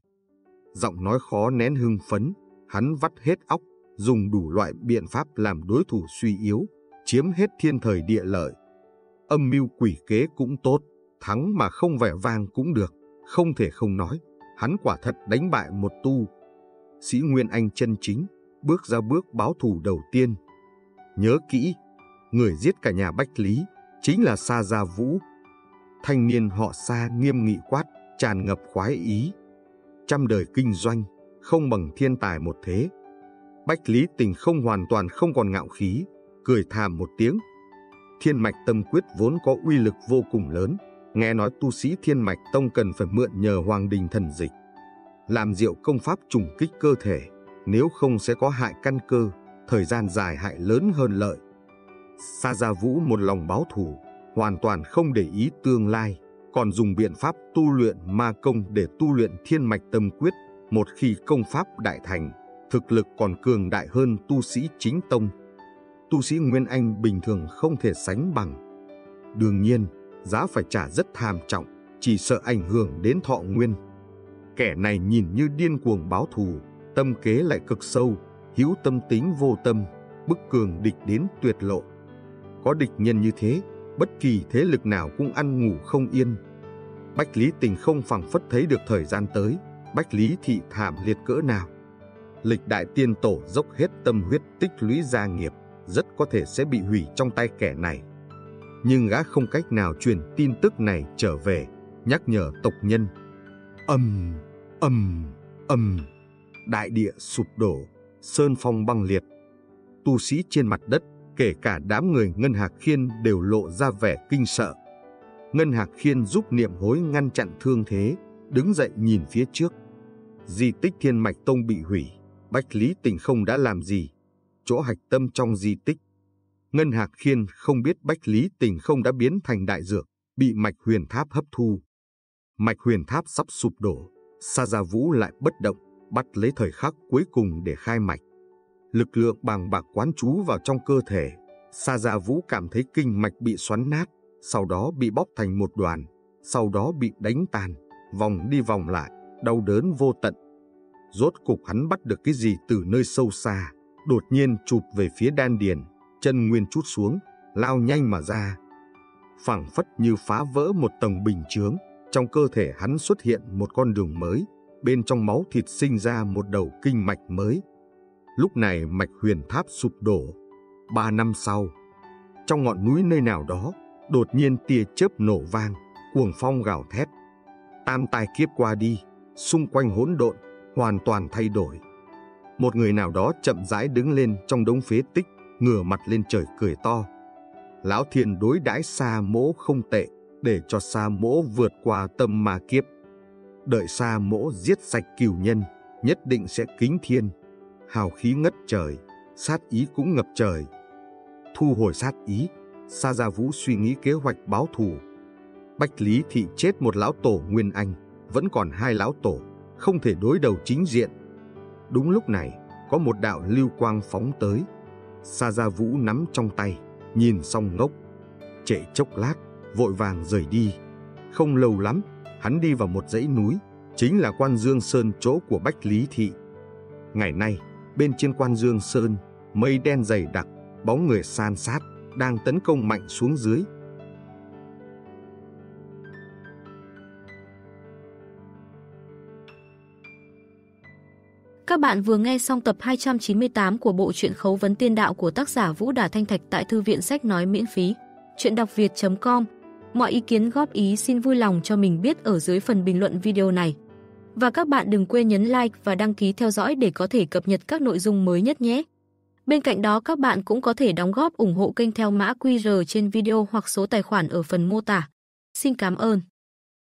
Giọng nói khó nén hưng phấn, hắn vắt hết óc, dùng đủ loại biện pháp làm đối thủ suy yếu, chiếm hết thiên thời địa lợi. Âm mưu quỷ kế cũng tốt, thắng mà không vẻ vang cũng được, không thể không nói, hắn quả thật đánh bại một tu. Sĩ Nguyên Anh chân chính, bước ra bước báo thù đầu tiên. Nhớ kỹ, người giết cả nhà Bách Lý, chính là Sa Gia Vũ. Thanh niên họ Sa nghiêm nghị quát, tràn ngập khoái ý. Trăm đời kinh doanh, không bằng thiên tài một thế. Bách Lý Tình không hoàn toàn không còn ngạo khí, cười thàm một tiếng. Thiên mạch tâm quyết vốn có uy lực vô cùng lớn, nghe nói tu sĩ thiên mạch tông cần phải mượn nhờ hoàng đình thần dịch. Làm diệu công pháp trùng kích cơ thể, nếu không sẽ có hại căn cơ, thời gian dài hại lớn hơn lợi. Sa Gia Vũ một lòng báo thù, hoàn toàn không để ý tương lai, còn dùng biện pháp tu luyện ma công để tu luyện thiên mạch tâm quyết. Một khi công pháp đại thành, thực lực còn cường đại hơn tu sĩ chính tông. Tu sĩ Nguyên Anh bình thường không thể sánh bằng. Đương nhiên, giá phải trả rất tham trọng, chỉ sợ ảnh hưởng đến thọ nguyên. Kẻ này nhìn như điên cuồng báo thù, tâm kế lại cực sâu, hữu tâm tính vô tâm, bức cường địch đến tuyệt lộ. Có địch nhân như thế, bất kỳ thế lực nào cũng ăn ngủ không yên. Bách Lý Tình không phẳng phất thấy được thời gian tới, Bách Lý thị thảm liệt cỡ nào. Lịch đại tiên tổ dốc hết tâm huyết tích lũy gia nghiệp, rất có thể sẽ bị hủy trong tay kẻ này. Nhưng gã không cách nào truyền tin tức này trở về, nhắc nhở tộc nhân. Âm, âm, âm, đại địa sụp đổ, sơn phong băng liệt. Tu sĩ trên mặt đất kể cả đám người Ngân Hạc Khiên đều lộ ra vẻ kinh sợ. Ngân Hạc Khiên giúp niệm hối ngăn chặn thương thế, đứng dậy nhìn phía trước. Di tích Thiên Mạch Tông bị hủy, Bách Lý Tình không đã làm gì. Chỗ hạch tâm trong di tích. Ngân Hạc Khiên không biết Bách Lý Tình không đã biến thành đại dược, bị mạch huyền tháp hấp thu. Mạch huyền tháp sắp sụp đổ, Sa Gia Vũ lại bất động, bắt lấy thời khắc cuối cùng để khai mạch lực lượng bàng bạc quán trú vào trong cơ thể. Sa Gia Vũ cảm thấy kinh mạch bị xoắn nát, sau đó bị bóc thành một đoàn, sau đó bị đánh tàn, vòng đi vòng lại, đau đớn vô tận. Rốt cục hắn bắt được cái gì từ nơi sâu xa, đột nhiên chụp về phía đan điền, chân nguyên chút xuống, lao nhanh mà ra. phảng phất như phá vỡ một tầng bình chướng, trong cơ thể hắn xuất hiện một con đường mới, bên trong máu thịt sinh ra một đầu kinh mạch mới. Lúc này mạch huyền tháp sụp đổ. Ba năm sau, trong ngọn núi nơi nào đó, đột nhiên tia chớp nổ vang, cuồng phong gào thét. Tam tai kiếp qua đi, xung quanh hỗn độn, hoàn toàn thay đổi. Một người nào đó chậm rãi đứng lên trong đống phế tích, ngửa mặt lên trời cười to. Lão thiền đối đãi xa mỗ không tệ, để cho xa mỗ vượt qua tâm ma kiếp. Đợi xa mỗ giết sạch cửu nhân, nhất định sẽ kính thiên hào khí ngất trời, sát ý cũng ngập trời. Thu hồi sát ý, Sa Gia Vũ suy nghĩ kế hoạch báo thù. Bách Lý Thị chết một lão tổ Nguyên Anh, vẫn còn hai lão tổ, không thể đối đầu chính diện. Đúng lúc này, có một đạo lưu quang phóng tới. Sa Gia Vũ nắm trong tay, nhìn xong ngốc. Trễ chốc lát, vội vàng rời đi. Không lâu lắm, hắn đi vào một dãy núi, chính là quan dương sơn chỗ của Bách Lý Thị. Ngày nay, bên trên quan dương sơn, mây đen dày đặc, bóng người san sát, đang tấn công mạnh xuống dưới. Các bạn vừa nghe xong tập 298 của bộ truyện Khấu vấn tiên đạo của tác giả Vũ Đà Thanh Thạch tại thư viện sách nói miễn phí. Chuyện đọc việt.com Mọi ý kiến góp ý xin vui lòng cho mình biết ở dưới phần bình luận video này. Và các bạn đừng quên nhấn like và đăng ký theo dõi để có thể cập nhật các nội dung mới nhất nhé. Bên cạnh đó, các bạn cũng có thể đóng góp ủng hộ kênh theo mã QR trên video hoặc số tài khoản ở phần mô tả. Xin cảm ơn.